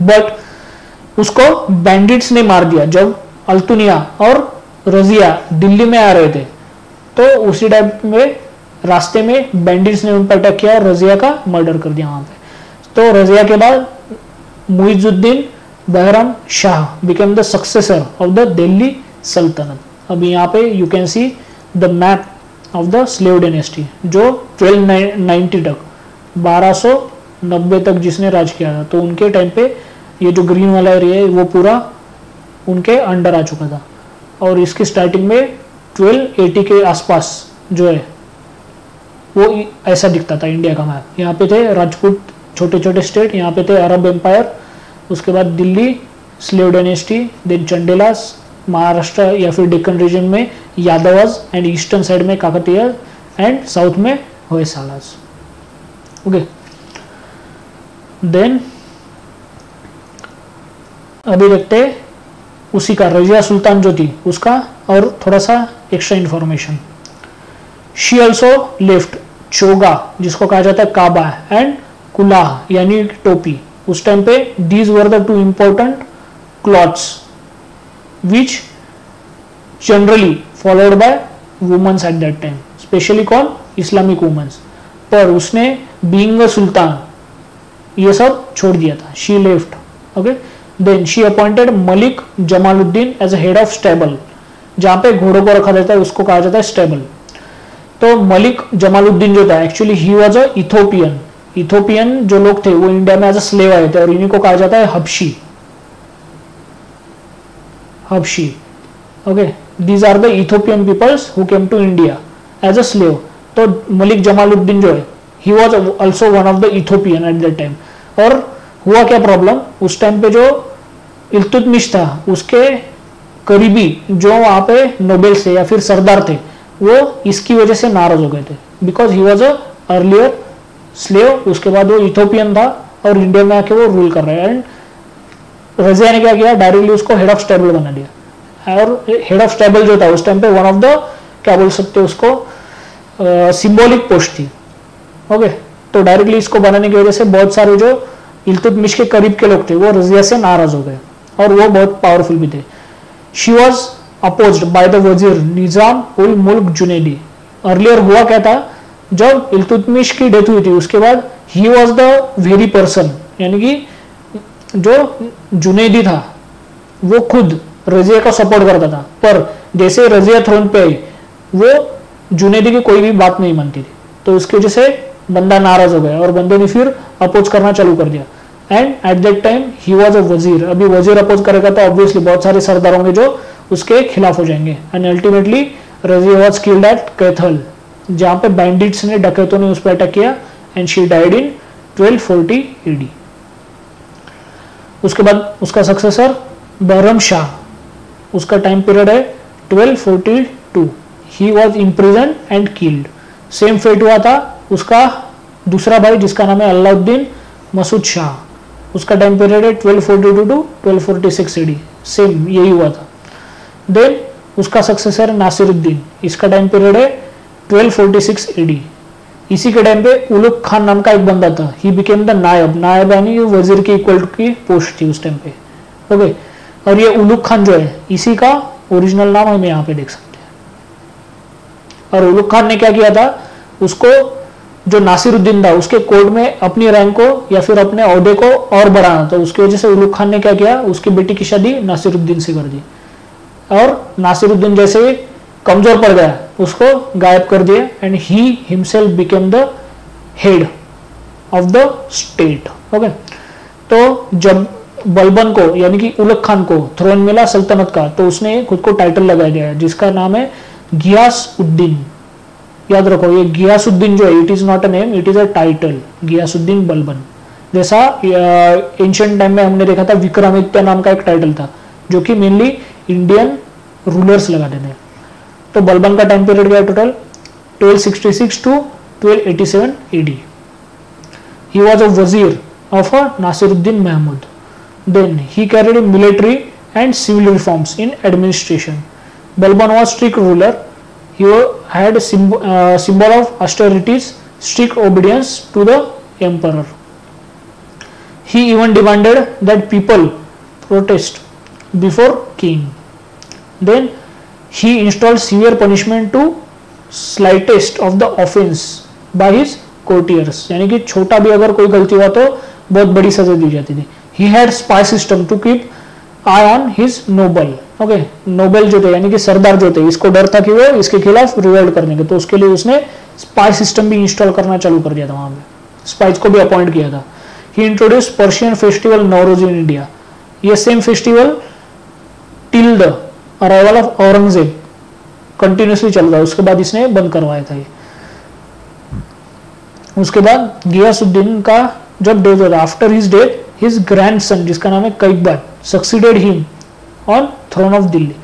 बट उसको बैंडिट्स ने मार दिया। जब अल्तुनिया और रजिया दिल्ली में आ रहे थे तो उसी टाइम में, रास्ते में बैंडिट्स ने उन पर अटैक किया और रजिया का मर्डर कर दिया वहाँ पे। तो रजिया के बाद Muizuddin Bahram Shah became the successor of the Delhi saltanat अब यहाँ पे you can see the map of the slave dynasty जो 1290 तक 1290 तक जिसने राज किया था। तो उनके टाइम पे ये जो ग्रीन वाला एरिया है, वो पूरा उनके अंडर आ चुका था। और इसकी स्टार्टिंग में 1280 के आसपास जो है, वो ऐसा दिखता था इंडिया का मैप यहाँ पे थे राजपूत छोटे छोटे स्टेट यहाँ पे थे अरब एम्पायर उसके बाद Delhi slave dynasty then Chandelas Maharashtra या फिर डेक्कन रीजन में यादवाज एंड ईस्टर्न साइड में काकतीय एंड साउथ में होयसालाज। ओके देन अभी देखते उसी का रजिया सुल्तान जो थी उसका और थोड़ा सा extra information she also left choga जिसको कहा जाता है काबा एंड कुलाह यानी टोपी। उस टाइम पे these were the two important clothes which generally followed by womens at that time specially कौन इस्लामिक वुमेन्स पर उसने बीइंग अ सुल्तान ये सब छोड़ दिया था। She left okay then she appointed Malik Jamaluddin as head of stable जहाँ पे घोड़ों को रखा जाता है, उसको कहा जाता है स्टेबल तो मलिक जमालुद्दीन जो था actually he was a Ethiopian Ethiopian जो लोग थे, वो इंडिया में एज अ स्लेव आए थे और इन्हीं को कहा जाता है Habshi Habshi okay these are the Ethiopian peoples who came to India as a slave तो मलिक जमालुद्दीन जो है he was also one of the Ethiopian at that time और हुआ क्या प्रॉब्लम उस टाइम पे जो इल्तुतमिश था, उसके करीबी जो वहाँ पे नोबेल थे या फिर सरदार थे, वो इसकी वजह से नाराज़ हो गए थे। Because he was a earlier slave उसके बाद वो इथोपियन था और इंडिया में आके वो रूल कर रहे हैं। एंड रजिया ने क्या किया? डायरेक्टली उसको हेड ऑफ़ स्टेबल बना दिया और हेड ऑफ़ स्टेबल जो था, उस टाइम पे वन ऑफ़ द क्या बोल सकते उसको सिंबॉलिक पोस्ट थी। ओके तो डायरेक्टली इसको बनाने की वजह से बहुत सारे जो इल्तुतमिश के करीब के लोग थे, वो रजिया से नाराज़ हो गए। और वो बहुत पावरफुल भी थे। She was opposed by the wazir Nizam ul मुल्क जुनेदी अर्लियर हुआ क्या था? जब इल्तुतमिश की डेथ हुई थी, उसके बाद he was the very person यानी कि जो जुनेदी था, वो खुद रजिया का सपोर्ट करता था। पर जैसे रजिया थ्रोन पे आई वो जुनेदी की कोई भी बात नहीं मानती थी। तो उसकी वजह से बंदा नाराज़ हो गया और बंदे ने फिर अपोज करना चालू कर दिया। And at that time he was a wazir. अभी वज़ीर अपोज करेगा तो ऑब्वियसली बहुत सारे सरदार होंगे जो उसके खिलाफ हो जाएँगे। And ultimately Razia was killed at Kaithal जहाँ पे बैंडिट्स ने डकैतों ने उस पर अटैक किया। And she died in 1240 AD उसके बाद उसका सक्सेसर बहरम शाह उसका टाइम पीरियड है 1242 he was imprison and killed same fate हुआ था उसका दूसरा भाई जिसका नाम है अलाउद्दीन मसूद शाह. उसका टाइम पीरियड है 1242 टू 1246 एडी सेम यही हुआ था. देन उसका सक्सेसर नासिरुद्दीन. इसका टाइम पीरियड है 1246 एडी इसी के टाइम पे उलुक खान नाम का एक बंदा था। ही बिकेम द नायब। नायब यानी वज़ीर की इक्वल की पोस्ट थी उस टाइम पे। ओके और ये उलुक खान जो है, इसी का ओरिजिनल नाम हम यहाँ पे देख सकते हैं। और उलुक खान ने क्या किया था? उसको जो नासिरुद्दीन था, उसके कोर्ट में अपनी रैंक को या फिर अपने अहदे को और बढ़ाना था। उसकी वजह से उलुक खान ने क्या किया? उसकी बेटी की शादी नासिरुद्दीन से कर दी। और नासिरुद्दीन जैसे कमज़ोर पड़ गया, उसको गायब कर दिया and he himself became the head of the state okay तो जब बलबन को, यानी कि उलग खान को थ्रोन मिला सल्तनत का तो उसने खुद को टाइटल लगाया गया, जिसका नाम है गियास उद्दीन याद रखो, ये गियासुद्दीन जो है it is not a name it is a title Ghiyasuddin Balban. जैसा एंशियंट टाइम में हमने देखा था, विक्रमादित्य नाम का एक टाइटल था, जो कि मेनली इंडियन रूलर्स लगाते थे तो बलबन का टाइम पीरियड गया total 1266 to 1287 AD he was a वजीर of a Nasiruddin Mahmud then he carried military and civil reforms in administration Balban was strict ruler he had symbol, uh, symbol of austerities strict obedience to the emperor he even demanded that people protest before king then he installed severe punishment to slightest of the offense by his courtiers. यानी कि छोटा भी अगर कोई गलती हुआ तो बहुत बड़ी सजा दी जाती थी। He had spy system to keep eye on his noble. Okay okay, जो थे यानी कि सरदार जो थे इसको डर था कि वो इसके खिलाफ रिवोल्ट करने के तो उसके लिए उसने स्पाई सिस्टम भी इंस्टॉल करना चालू कर दिया था वहाँ पे। स्पाइस को भी अपॉइंट किया था। He introduce Persian festival Navroz in India ये same festival till the arrival of Aurangzeb continuously चल रहा है। उसके बाद इसने बंद करवाया था ये। उसके बाद गियासुद्दीन का जब डेथ होता after his death his grandson जिसका नाम है Kaiqubad succeeded him on throne of Delhi.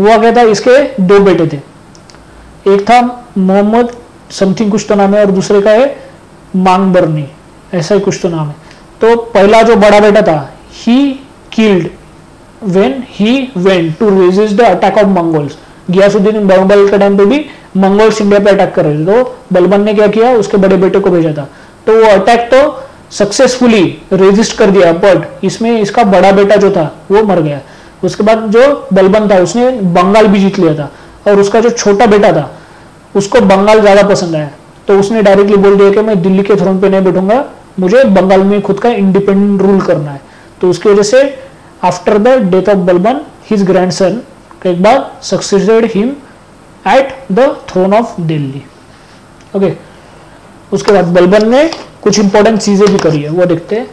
हुआ क्या था इसके दो बेटे थे। एक था मोहम्मद समथिंग कुछ तो नाम है और दूसरे का है मांग बर्नी ऐसा ही कुछ तो नाम है। तो पहला जो बड़ा बेटा था he killed when he went to resist the attack of Mongols Ghiyasuddin Bengal के टाइम पे भी मंगोल्स इंडिया पे अटैक कर रहे थे। तो बलबन ने क्या किया? उसके बड़े बेटे को भेजा था। तो वो अटैक तो सक्सेसफुली रेजिस्ट कर दिया बट इसमें इसका बड़ा बेटा जो था, वो मर गया। उसके बाद जो बलबन था, उसने बंगाल भी जीत लिया था। और उसका जो छोटा बेटा था, उसको बंगाल ज़्यादा पसंद आया। तो उसने डायरेक्टली बोल दिया कि मैं दिल्ली के थ्रोन पे नहीं बैठूँगा। मुझे बंगाल में खुद का इंडिपेंडेंट रूल करना है। तो उसकी वजह से the death of Balban his grandson एक बाद succeeded him at the throne of Delhi okay उसके बाद बलबन ने कुछ इंपॉर्टेंट चीज़ें भी करी है, वो देखते हैं।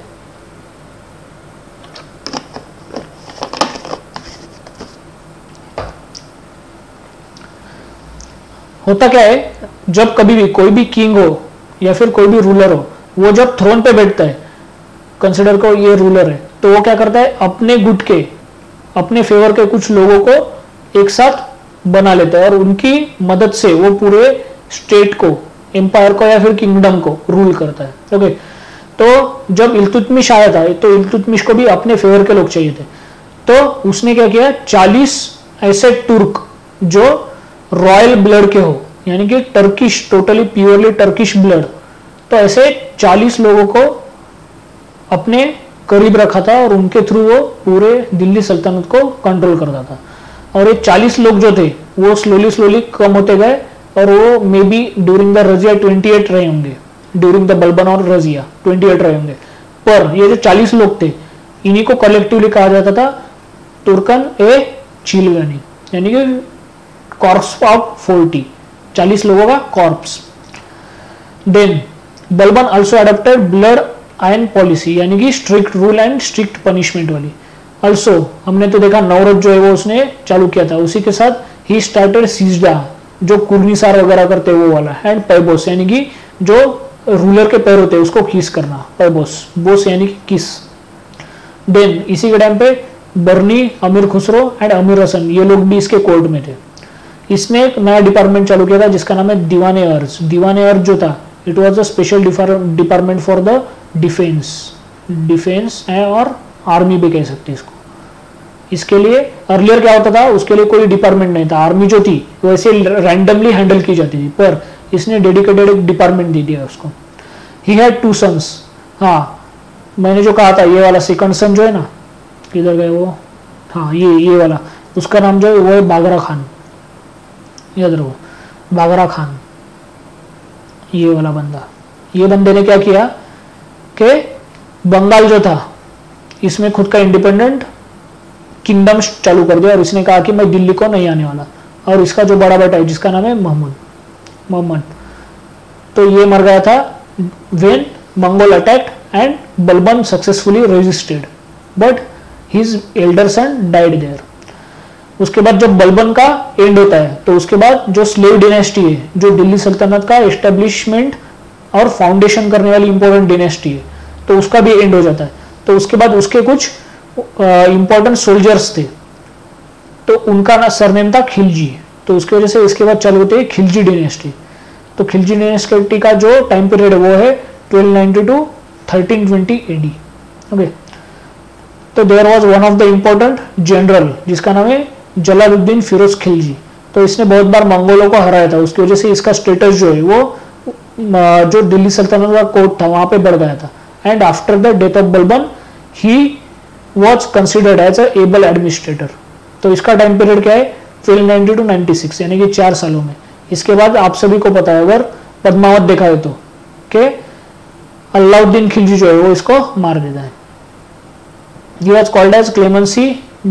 होता क्या है, जब कभी भी कोई भी किंग हो या फिर कोई भी रूलर हो, वो जब थ्रोन पे बैठता है कंसिडर को ये रूलर है। तो वो क्या करता है? अपने गुट के, अपने फेवर के कुछ लोगों को एक साथ बना लेता है और उनकी मदद से वो पूरे स्टेट को एम्पायर को या फिर किंगडम को रूल करता है। ओके तो जब इल्तुतमिश आया था तो इल्तुतमिश को भी अपने फेवर के लोग चाहिए थे। तो उसने क्या किया? 40 ऐसे तुर्क जो रॉयल ब्लड के हो, यानी कि Turkish totally purely Turkish blood तो ऐसे 40 लोगों को अपने करीब रखा था और उनके थ्रू वो पूरे दिल्ली सल्तनत को कंट्रोल करता था। और ये 40 लोग जो थे, वो स्लोली स्लोली कम होते गए और वो may be during the Razia 28 रहे होंगे। ड्यूरिंग द बलबन और रजिया 28 रहे होंगे। पर ये जो 40 लोग थे, इन्हीं को कलेक्टिवली कहा जाता था तुर्कन ए चिलगनी यानी कि कॉर्प्स ऑफ़ फोर्टी चालीस लोगों का corps then Balban also adapted blood iron policy यानी कि strict rule and strict punishment वाली। ऑल्सो हमने तो देखा नवरत जो है वो उसने चालू किया था। उसी के साथ ही स्टार्टेड सीजडा जो कुर्निसार वगैरह करते वो वाला एंड पैबोस यानी कि जो रूलर के पैर होते हैं, उसको किस करना पैबोस बोस यानी कि किस देन इसी के टाइम पे बर्नी, अमीर खुसरो एंड अमीर हसन ये लोग भी इसके कोर्ट में थे। इसने एक नया डिपार्टमेंट चालू किया था, जिसका नाम है दीवाने अर्ज़। दीवाने अर्ज़ जो था it was a special department for the defence defence है और आर्मी भी कह सकते इसको। इसके लिए अर्लियर क्या होता था? उसके लिए कोई डिपार्टमेंट नहीं था। आर्मी जो थी, वो ऐसे रैंडमली हैंडल की जाती थी, पर इसने डेडिकेटेड एक डिपार्टमेंट दे दिया उसको। ही हैड टू सन्स हाँ मैंने जो कहा था, ये वाला सेकंड सन जो है ना, किधर गए वो? हाँ ये ये वाला। उसका नाम जो है, वो है बागरा खान। याद रखो, बागरा खान। ये वाला बंदा। ये बंदे ने क्या किया? कि बंगाल जो था, इसमें खुद का इंडिपेंडेंट किंगडम चालू कर दिया और इसने कहा कि मैं दिल्ली को नहीं आने वाला। और इसका जो बड़ा बेटा है, जिसका नाम है मोहम्मद मोहम्मद। तो ये मर गया था when Mongol attack and Balban successfully resisted but his elder son died there उसके बाद जब बलबन का एंड होता है तो उसके बाद जो स्लेव डिनेस्टी है, जो दिल्ली सल्तनत का एस्टेब्लिशमेंट और फाउंडेशन करने वाली इंपॉर्टेंट डिनेस्टी है। तो उसका भी एंड हो जाता है। तो उसके बाद उसके कुछ इंपॉर्टेंट सोल्जर्स थे। तो उनका ना सरनेम था खिलजी। तो उसकी वजह से इसके बाद चालू होती है खिलजी डिनेस्टी तो खिलजी डिनेस्टी का जो टाइम पीरियड है वो है 1290 टू 1320 एडी ओके तो there was one of the important general जिसका नाम है जलालुद्दीन फिरोज खिलजी। तो इसने बहुत बार मंगोलों को हराया था। उसकी वजह से इसका स्टेटस जो है वो जो दिल्ली सल्तनत का कोर्ट था, वहाँ पे बढ़ गया था। And after the death of Balban he was considered as able administrator तो इसका टाइम पीरियड क्या है? Twelve ninety to ninety six यानी कि चार सालों में। इसके बाद आप सभी को पता है, अगर पद्मावत देखा है तो के अल्लाउद्दीन खिलजी जो है, वो इसको मार देता है। He was called as clemency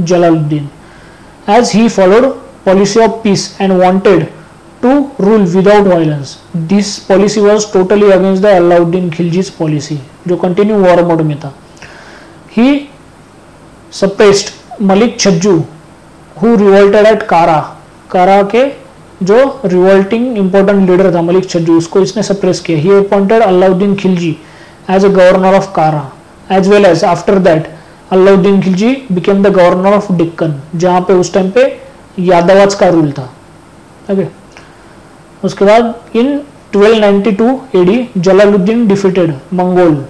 jalaluddin. As he followed policy of peace and wanted to rule without violence. This policy was totally against the alauddin khilji's policy, जो कंटिन्यू वॉर मोड में था। ही suppressed Malik Chhajju who revolted at Kara Kara के जो revolting important leader था मलिक छज्जू उसको इसने suppress किया। ही appointed Alauddin Khilji as a governor of Kara as well as after that Alauddin Khilji became the governor of Deccan जहाँ पे उस time पे यादवाज का रूल था। ओके उसके बाद in 1292 AD Jalaluddin defeated Mongol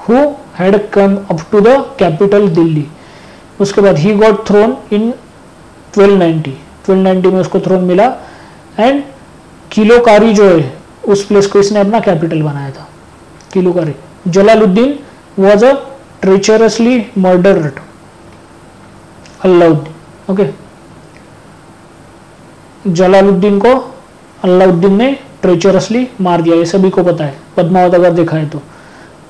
who had come up to the capital Delhi उसके बाद ही गॉट थ्रोन इन 1290 1290 में उसको थ्रोन मिला एंड किलोकारी जो है, उस प्लेस को इसने अपना कैपिटल बनाया था। Kilokari Jalaluddin was a treacherously murdered Alauddin okay Jalaluddin को अल्लाउद्दीन ने ट्रेचरसली मार दिया, ये सभी को पता है। पद्मावत अगर देखा है तो।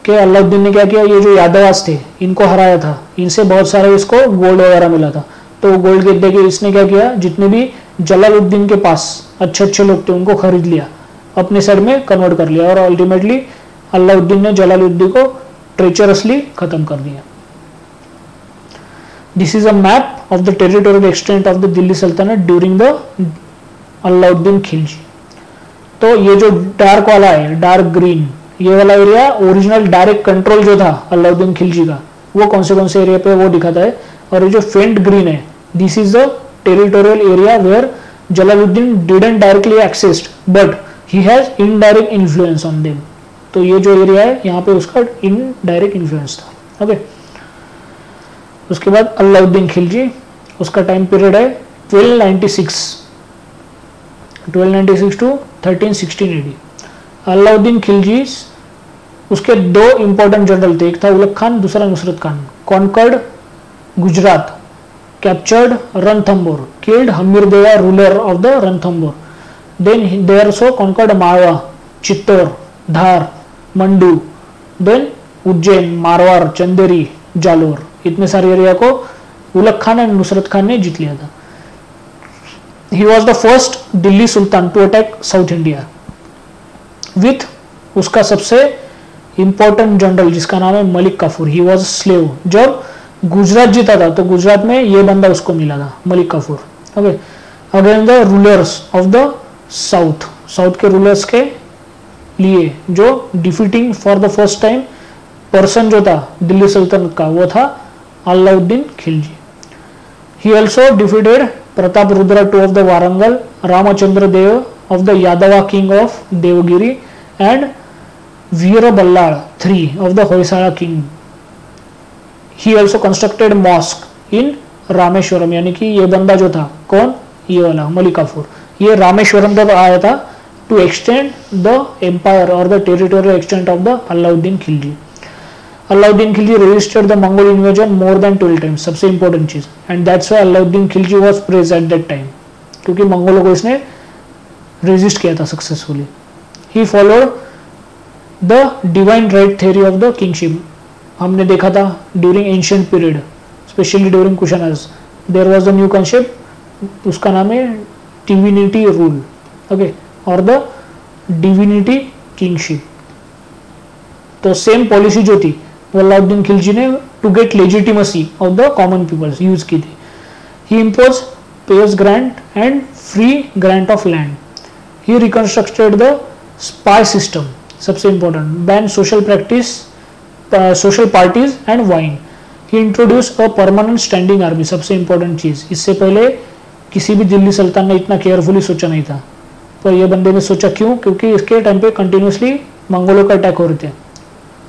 कि अल्लाउद्दीन ने क्या किया? ये जो यादवास थे, इनको हराया था। इनसे बहुत सारे इसको गोल्ड वगैरह मिला था। तो गोल्ड के देखे इसने क्या किया? जितने भी जलालुद्दीन के पास अच्छे अच्छे लोग थे, उनको खरीद लिया। अपने साइड में कन्वर्ट कर लिया और अल्टीमेटली अल्लाउद्दीन ने जलालुद्दीन को ट्रेचरसली खत्म कर दिया। This is a map of the territorial extent of the Delhi saltanat during the Alauddin Khilji तो ये जो डार्क वाला है डार्क ग्रीन ये वाला एरिया ओरिजिनल डायरेक्ट कंट्रोल जो था अलाउद्दीन खिलजी का, वो कौन से कौन से एरिया पे वो दिखाता है? और ये जो फेंट ग्रीन है this is the territorial area where Jalaluddin didn't directly accessed but he has indirect influence on them तो ये जो एरिया है, यहाँ पे उसका इनडायरेक्ट इन्फ्लुएंस था ओके उसके बाद अलाउद्दीन खिलजी, उसका टाइम पीरियड है 1296 1296 टू 1316 एडी अलाउद्दीन खिलजी उसके दो इंपॉर्टेंट जनरल थे। एक था उलग खान, दूसरा Nusrat Khan. Conquered Gujarat captured Ranthambore killed Hammir Deva ruler of the Ranthambore then they are so conquered Malwa Chittor Dhar Mandu then Ujjain Marwar Chanderi Jalore इतने सारे area को Ulugh Khan and Nusrat Khan ने जीत लिया था। He was the first Delhi sultan to attack South India with उसका सबसे important general जिसका नाम है Malik Kafur. He was slave जब गुजरात जीता था तो गुजरात में ये बंदा उसको मिला था, Malik Kafur. Okay again the rulers of the south south के रूलर्स के लिए जो defeating for the first time person जो था दिल्ली सल्तनत का, वो था Alauddin Khilji. He also defeated Pratap Rudra two of the Warangal Ramachandra Deva of the Yadava king of Devagiri and Vira Ballala three of the Hoysala king he also constructed mosque in Rameswaram यानी कि ये बंदा जो था कौन ये वाला मलिकाफुर ये रामेश्वरम तक आया था to extend the empire or the territorial extent of the Alauddin Khilji. Alauddin Khilji registered the Mongol invasion more than twelve times सबसे important cheese. And that's why Alauddin Khilji was praise at that time क्योंकि मंगोलों को इसने resist किया था successfully he followed the divine right theory of the kingship हमने देखा था during ancient period specially during question there was the new concept उसका नाम है डिविनिटी रूल ओके और द डिविनिटी किंगशिप तो सेम पॉलिसी जो थी अलाउद्दीन खिलजी ने to get legitimacy of the common peoples use की थी he impose pairs grant and free grant of land he reconstructed the spy system सबसे important ban social practice social parties and wine he introduce a permanent standing army सबसे important चीज़। इससे पहले किसी भी दिल्ली सुल्तान ने इतना केयरफुली सोचा नहीं था। पर यह बंदे ने सोचा क्यों? क्योंकि इसके टाइम पे कंटिन्यूसली मंगोलों का अटैक हो रहे थे।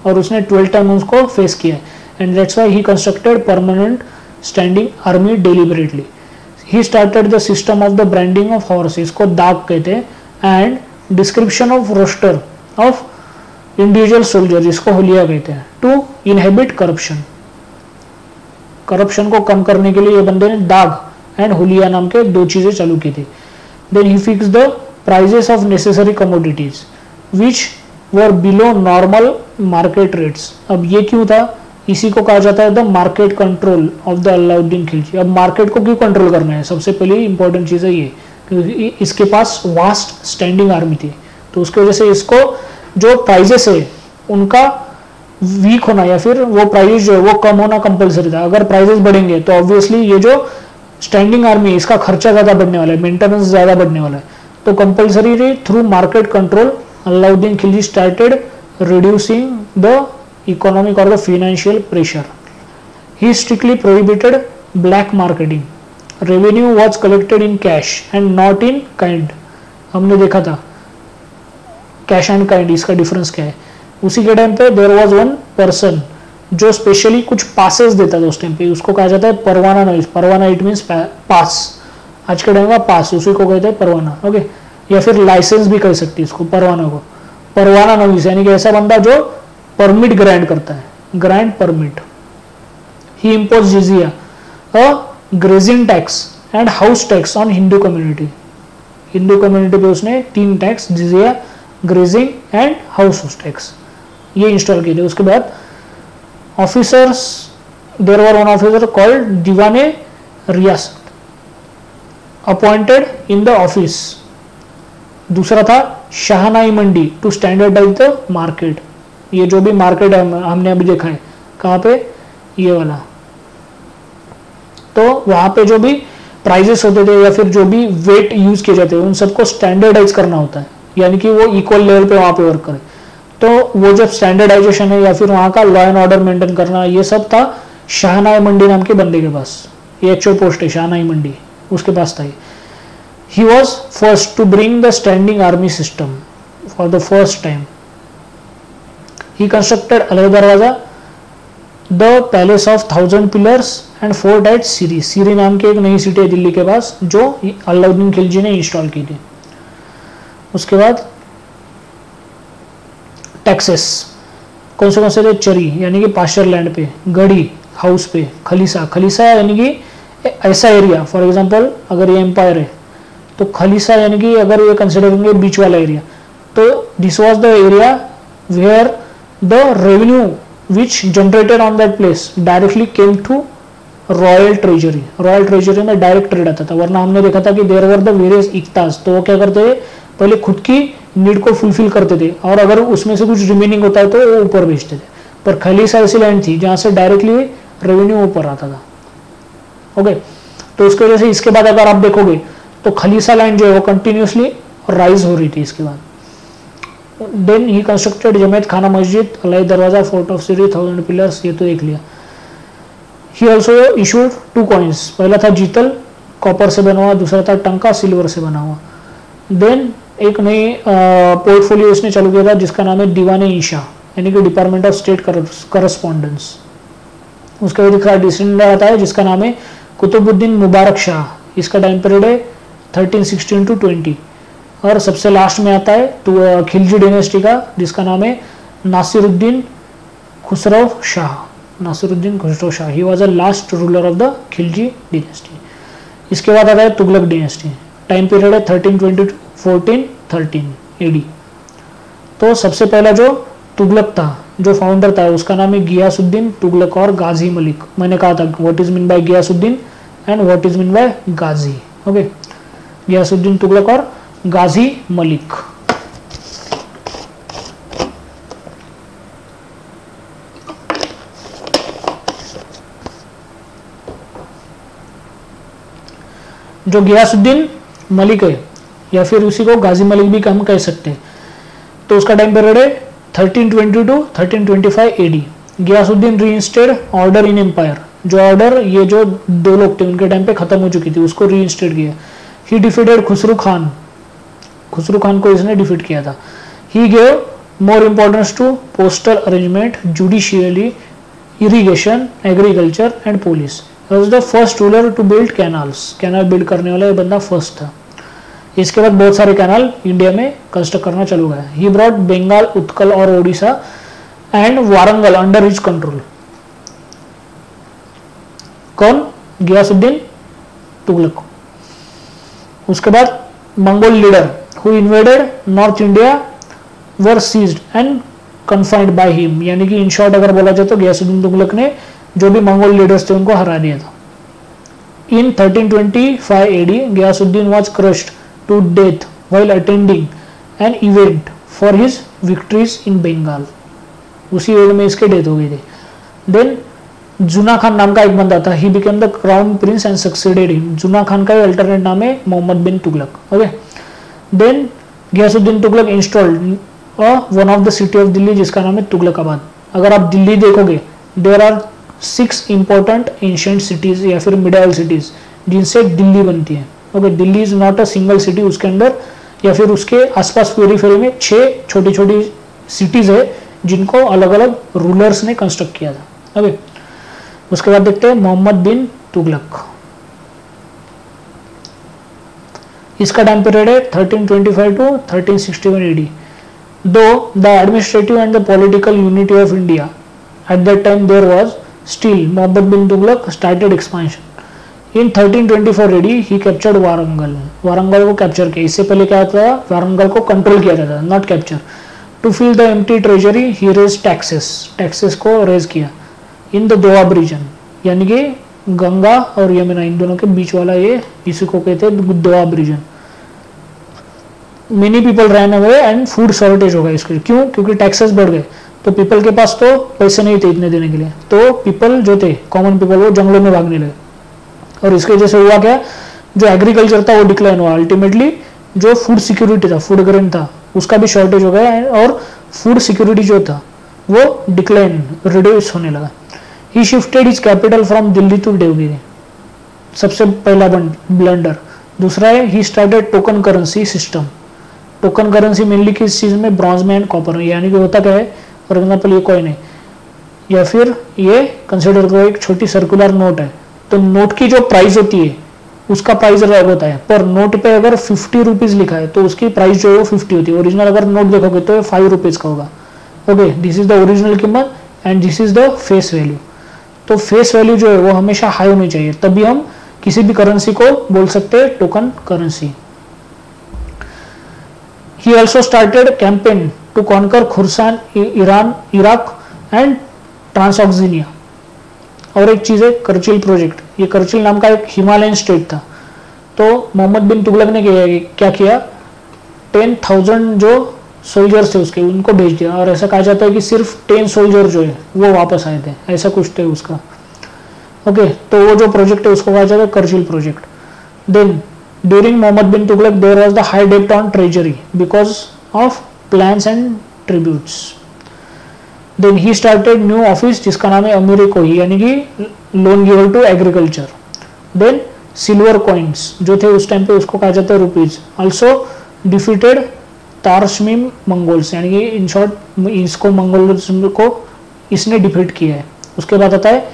और उसने ट्वेल्व टाइम उसको फेस किया and that's why he constructed permanent standing army deliberately he started the system of the branding of horse इसको दाग कहते हैं and description of roster of individual soldier जिसको होलिया कहते हैं टू इनहेबिट करप्शन करप्शन को कम करने के लिए ये बंदे ने दाग एंड होलिया नाम के दो चीज़ें चालू की थी। Then he fix the prices of necessary commodities which were below normal market rates अब ये क्यों था? इसी को कहा जाता है the market control of the Alauddin Khilji अब मार्केट को क्यों कंट्रोल करना है? सबसे पहले इंपॉर्टेंट चीज़ है ये, क्योंकि इसके पास वास्ट स्टैंडिंग आर्मी थी। तो उसकी वजह से इसको जो प्राइजेस है, उनका वीक होना या फिर वो प्राइजेस जो है, वो कम होना कंपलसरी था। अगर प्राइजेस बढ़ेंगे तो ऑब्वियसली ये जो स्टैंडिंग आर्मी है, इसका खर्चा ज़्यादा बढ़ने वाला है मेंटेनेंस ज़्यादा बढ़ने वाला है। तो compulsory through market control Alauddin Khilji started reducing the economic और the financial pressure he strictly prohibited black marketing revenue was collected in cash and not in kind हमने देखा था। कैश एंड काइंड इसका डिफरेंस क्या है? उसी के time पे देर वॉज़ वन पर्सन जो स्पेशली कुछ पासेस देता था उस टाइम पे। उसको कहा जाता है परवाना नॉइज़ परवाना इट मीन पास आज के टाइम का पास उसी को कहते हैं परवाना। ओके या फिर लाइसेंस भी कह सकती है इसको परवाना को। परवाना नॉइज़ यानी कि ऐसा बंदा जो परमिट ग्रांट करता है। Grant permit he impose jizya a grazing tax and house tax on Hindu community Hindu community पे उसने तीन tax jizya grazing and house tax ये इंस्टॉल किए थे। उसके बाद officers there were one officer called Diwan-i Riyasat appointed in the office दूसरा था Shahna-i Mandi to standardize the market ये जो भी मार्केट है हमने अभी देखा है, कहाँ पे? ये वाला। तो वहाँ पे जो भी प्राइजेस होते थे या फिर जो भी वेट यूज़ किए जाते हैं उन सबको स्टैंडर्डाइज करना होता है। यानी कि वो इक्वल लेवल पे वहाँ पे वर्क करे। तो वो जब स्टैंडर्डाइजेशन है या फिर वहाँ का लॉ एंड ऑर्डर मेंटेन करना, ये सब था शाहनाई मंडी नाम के बंदे के पास। ये एक्चुअल पोस्ट है, शाहनाई मंडी। उसके पास था he was first to bring the standing army system for the first time he constructed Alai Darwaza the palace of thousand pillars and fort at Siri Siri नाम की एक नई सिटी है दिल्ली के पास, जो अलाउद्दीन खिलजी ने इंस्टॉल की थी। उसके बाद टैक्सेस कौन से कौन से थे? चरी यानी कि पास्चर लैंड पे, गढ़ी हाउस पे खलीसा खलीसा यानी कि ऐसा एरिया फॉर एग्जांपल अगर ये एम्पायर है तो खलीसा यानी कि अगर ये कंसिडर करेंगे बीच वाला एरिया तो this was the area where the revenue which generated on that place directly came to royal treasury royal treasury में डायरेक्ट ट्रेड आता था, वरना हमने देखा था कि देर वर द वेरियस इकताज तो वो क्या करते हैं पहले खुद की नीड को फुलफिल करते थे और अगर उसमें से कुछ रिमेनिंग होता है तो वो ऊपर बेचते थे। पर खालीसा ऐसी लैंड थी जहाँ से डायरेक्टली रेवेन्यू ऊपर आता था। ओके तो उसकी वजह से इसके बाद अगर आप देखोगे तो खलीसा लाइन जो है वो कंटिन्यूसली राइज हो रही थी इसके बाद। Then he constructed जमेद Khana Masjid Alai Darwaza fort of Siri thousand pillars ये तो देख लिया। He also issued two coins पहला था जीतल कॉपर से बना हुआ, दूसरा था टंका सिल्वर से बना हुआ। देन एक नई पोर्टफोलियो उसने चालू किया था, जिसका नाम है दीवाने ईशा, यानी कि डिपार्टमेंट ऑफ़ स्टेट करस्पॉन्डेंस उसके बाद दूसरा डिसेंडर आता है, जिसका नाम है कुतुबुद्दीन मुबारक शाह। इसका टाइम पीरियड है थर्टीन सिक्सटीन टू ट्वेंटी और सबसे लास्ट में आता है तो खिलजी डिनेस्टी का, जिसका नाम है Nasiruddin Khusro Shah. Nasiruddin Khusro Shah. He was a last ruler of the Khilji dynasty इसके बाद आता है तुगलक डिनेस्टी टाइम पीरियड है thirteen twenty to fourteen thirteen AD तो सबसे पहला जो तुगलक था, जो फाउंडर था, उसका नाम है गियासुद्दीन तुगलक और गाजी मलिक। मैंने कहा था what is mean by Ghiyasuddin and what is mean by Ghazi? Okay Ghiyasuddin Tughlaq और गाजी मलिक। जो गियासुद्दीन मलिक है, या फिर उसी को गाजी मलिक भी हम कह सकते हैं। तो उसका टाइम पीरियड है 1320 to 1325 AD Ghiyasuddin reinstated order in empire जो ऑर्डर ये जो दो लोग थे, उनके टाइम पे खत्म हो चुकी थी, उसको री रीइंस्टेड किया। ही डिफीटेड खुसरू खान खुसरू खान को इसने डिफीट किया था। He gave more importance to postal arrangement judicially irrigation agriculture and police first ruler to build canals canal build करने वाला बंदा फ़र्स्ट था। इसके बाद बहुत सारे कैनाल इंडिया में कंस्ट्रक्ट करना चालू गया ही ब्रॉड बंगाल उत्कल और Odisha and Warangal under his control कौन? गियासुद्दीन तुगलक उसके बाद Mongol leader who invaded north India were seized and confined by him यानी कि इन शॉर्ट अगर बोला जाए तो गियासुद्दीन तुगलक ने जो भी मंगोल लीडर्स थे उनको हरा दिया था। In 1325 AD Ghiyasuddin was crushed to death while attending an event for his victories in Bengal उसी एज में इसके डेथ हो गई थी। देन जुना खान नाम का एक बंदा था। He became the crown prince and succeeded him Juna Khan का अल्टरनेट नाम है Muhammad bin Tughlaq. Okay then Ghiyasuddin Tughlaq installed one of the city of Delhi जिसका नाम है तुगलकाबाद। अगर आप दिल्ली देखोगे there are six important ancient cities या फिर मिडाइल सिटीज़ जिनसे दिल्ली बनती है। Okay Delhi is not a single city उसके अंदर या फिर उसके आसपास पेरीफेरी में छह छोटी छोटी सिटीज़ है जिनको अलग अलग रूलर्स ने कंस्ट्रक्ट किया था। ओके उसके बाद देखते हैं मोहम्मद बिन तुगलक। इसका टाइम पीरियड है 1325 to 1361 AD though the administrative and the political unity of India at that time there was Still, Muhammad bin Tughlaq started expansion. In 1324 AD, he captured Warangal Warangal को capture किया। इससे पहले क्या था? वारंगल को control किया जाता था not capture to fill the empty treasury he raise taxes taxes को रेज किया। इन द दोआब रीजन यानी कि गंगा और यमुना, इन दोनों के बीच वाला ये इसी को कहते हैं Doab region many people ran away and food shortage होगा इसके क्यों? क्योंकि टैक्सेस बढ़ गए। तो पीपल के पास तो पैसे नहीं थे इतने देने के लिए। तो पीपल जो थे कॉमन पीपल वो जंगलों में भागने लगे। और इसके वजह से हुआ क्या? जो एग्रीकल्चर था, वो डिक्लाइन हुआ। अल्टीमेटली जो फ़ूड सिक्योरिटी था फ़ूड ग्रेन था, उसका भी शॉर्टेज हो गया और फ़ूड सिक्योरिटी जो था, वो डिक्लाइन रिड्यूस होने लगा। He shifted his capital from Delhi to Devagiri सबसे पहला ब्लंडर दूसरा है he started token currency system token currency mainly किस चीज़ में? ब्रॉन्ज में एंड कॉपर में. यानी कि होता क्या है? फॉर एग्ज़ाम्पल ये कॉइन है. या फिर ये कंसिडर करो, एक छोटी सर्कुलर नोट है. तो नोट की जो प्राइस होती है, उसका प्राइस अलग होता है. पर नोट पे अगर फिफ्टी रुपीज़ लिखा है तो उसकी प्राइस जो है वो फिफ्टी होती है. ओरिजिनल अगर नोट देखोगे तो फाइव रुपीज़ का होगा. Okay this is the original कीमत and this is the face value तो फेस वैल्यू जो है वो हमेशा हाई होनी चाहिए। तभी हम किसी भी करेंसी को बोल सकते हैं token currency he also started campaign to conquer Khurasan Iran Iraq and Transoxiana और एक चीज़ है करचिल प्रोजेक्ट ये करचिल नाम का एक हिमालयन स्टेट था। तो मोहम्मद बिन तुगलक ने क्या किया? टेन थाउज़ेंड जो सोल्जर्स थे उसके, उनको भेज दिया। और ऐसा कहा जाता है कि सिर्फ़ टेन सोल्जर जो है, वो वापस आए थे। ऐसा कुछ थे उसका। ओके तो वो जो प्रोजेक्ट है, उसको कहा जाता है Qarachil project then during Muhammad bin Tughlaq there was the high dept on treasury because of plans and tributes then he started new office जिसका नाम है अमीर कोही, यानी कि loan giver to agriculture then silver coins जो थे उस time पे उसको कहा जाता है rupees also defeated Tarmashirin Mongols यानी कि इन शॉर्ट इसको मंगोल्स को इसने डिफीट किया है। उसके बाद आता है,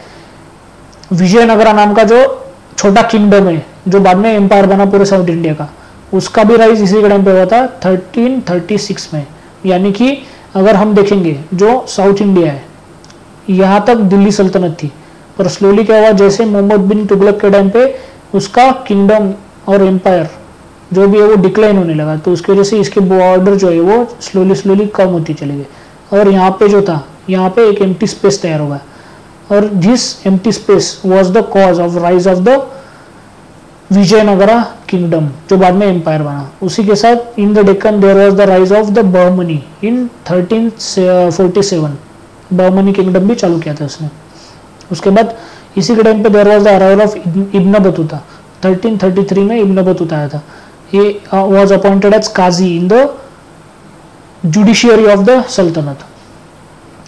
विजयनगरा नाम का जो छोटा किंगडम है, जो बाद में एम्पायर बना पूरे साउथ इंडिया का, उसका भी राइज इसी टाइम पे हुआ था 1336 में। यानी कि अगर हम देखेंगे, जो साउथ इंडिया है, यहाँ तक दिल्ली सल्तनत थी, पर स्लोली क्या हुआ, जैसे मोहम्मद बिन तुगलक के टाइम पे उसका किंगडम और एम्पायर जो भी है वो डिक्लाइन होने लगा। तो उसकी वजह से इसके बॉर्डर जो है वो स्लोली स्लोली कम होती चले गए और यहाँ पे जो था, यहाँ पे एक एम्प्टी स्पेस तैयार होगा और this empty space was the cause of rise of the Vijayanagara kingdom जो बाद में एम्पायर बना। उसी के साथ in the Deccan there was the rise of the Bahmani in 1347 Bahmani kingdom भी चालू किया था उसने। उसके बाद इसी के टाइम पे there was the arrival of Ibn Battuta 1333 में इब्न बतूता आया था। He uh, was appointed as Qazi in the judiciary of the Sultanate.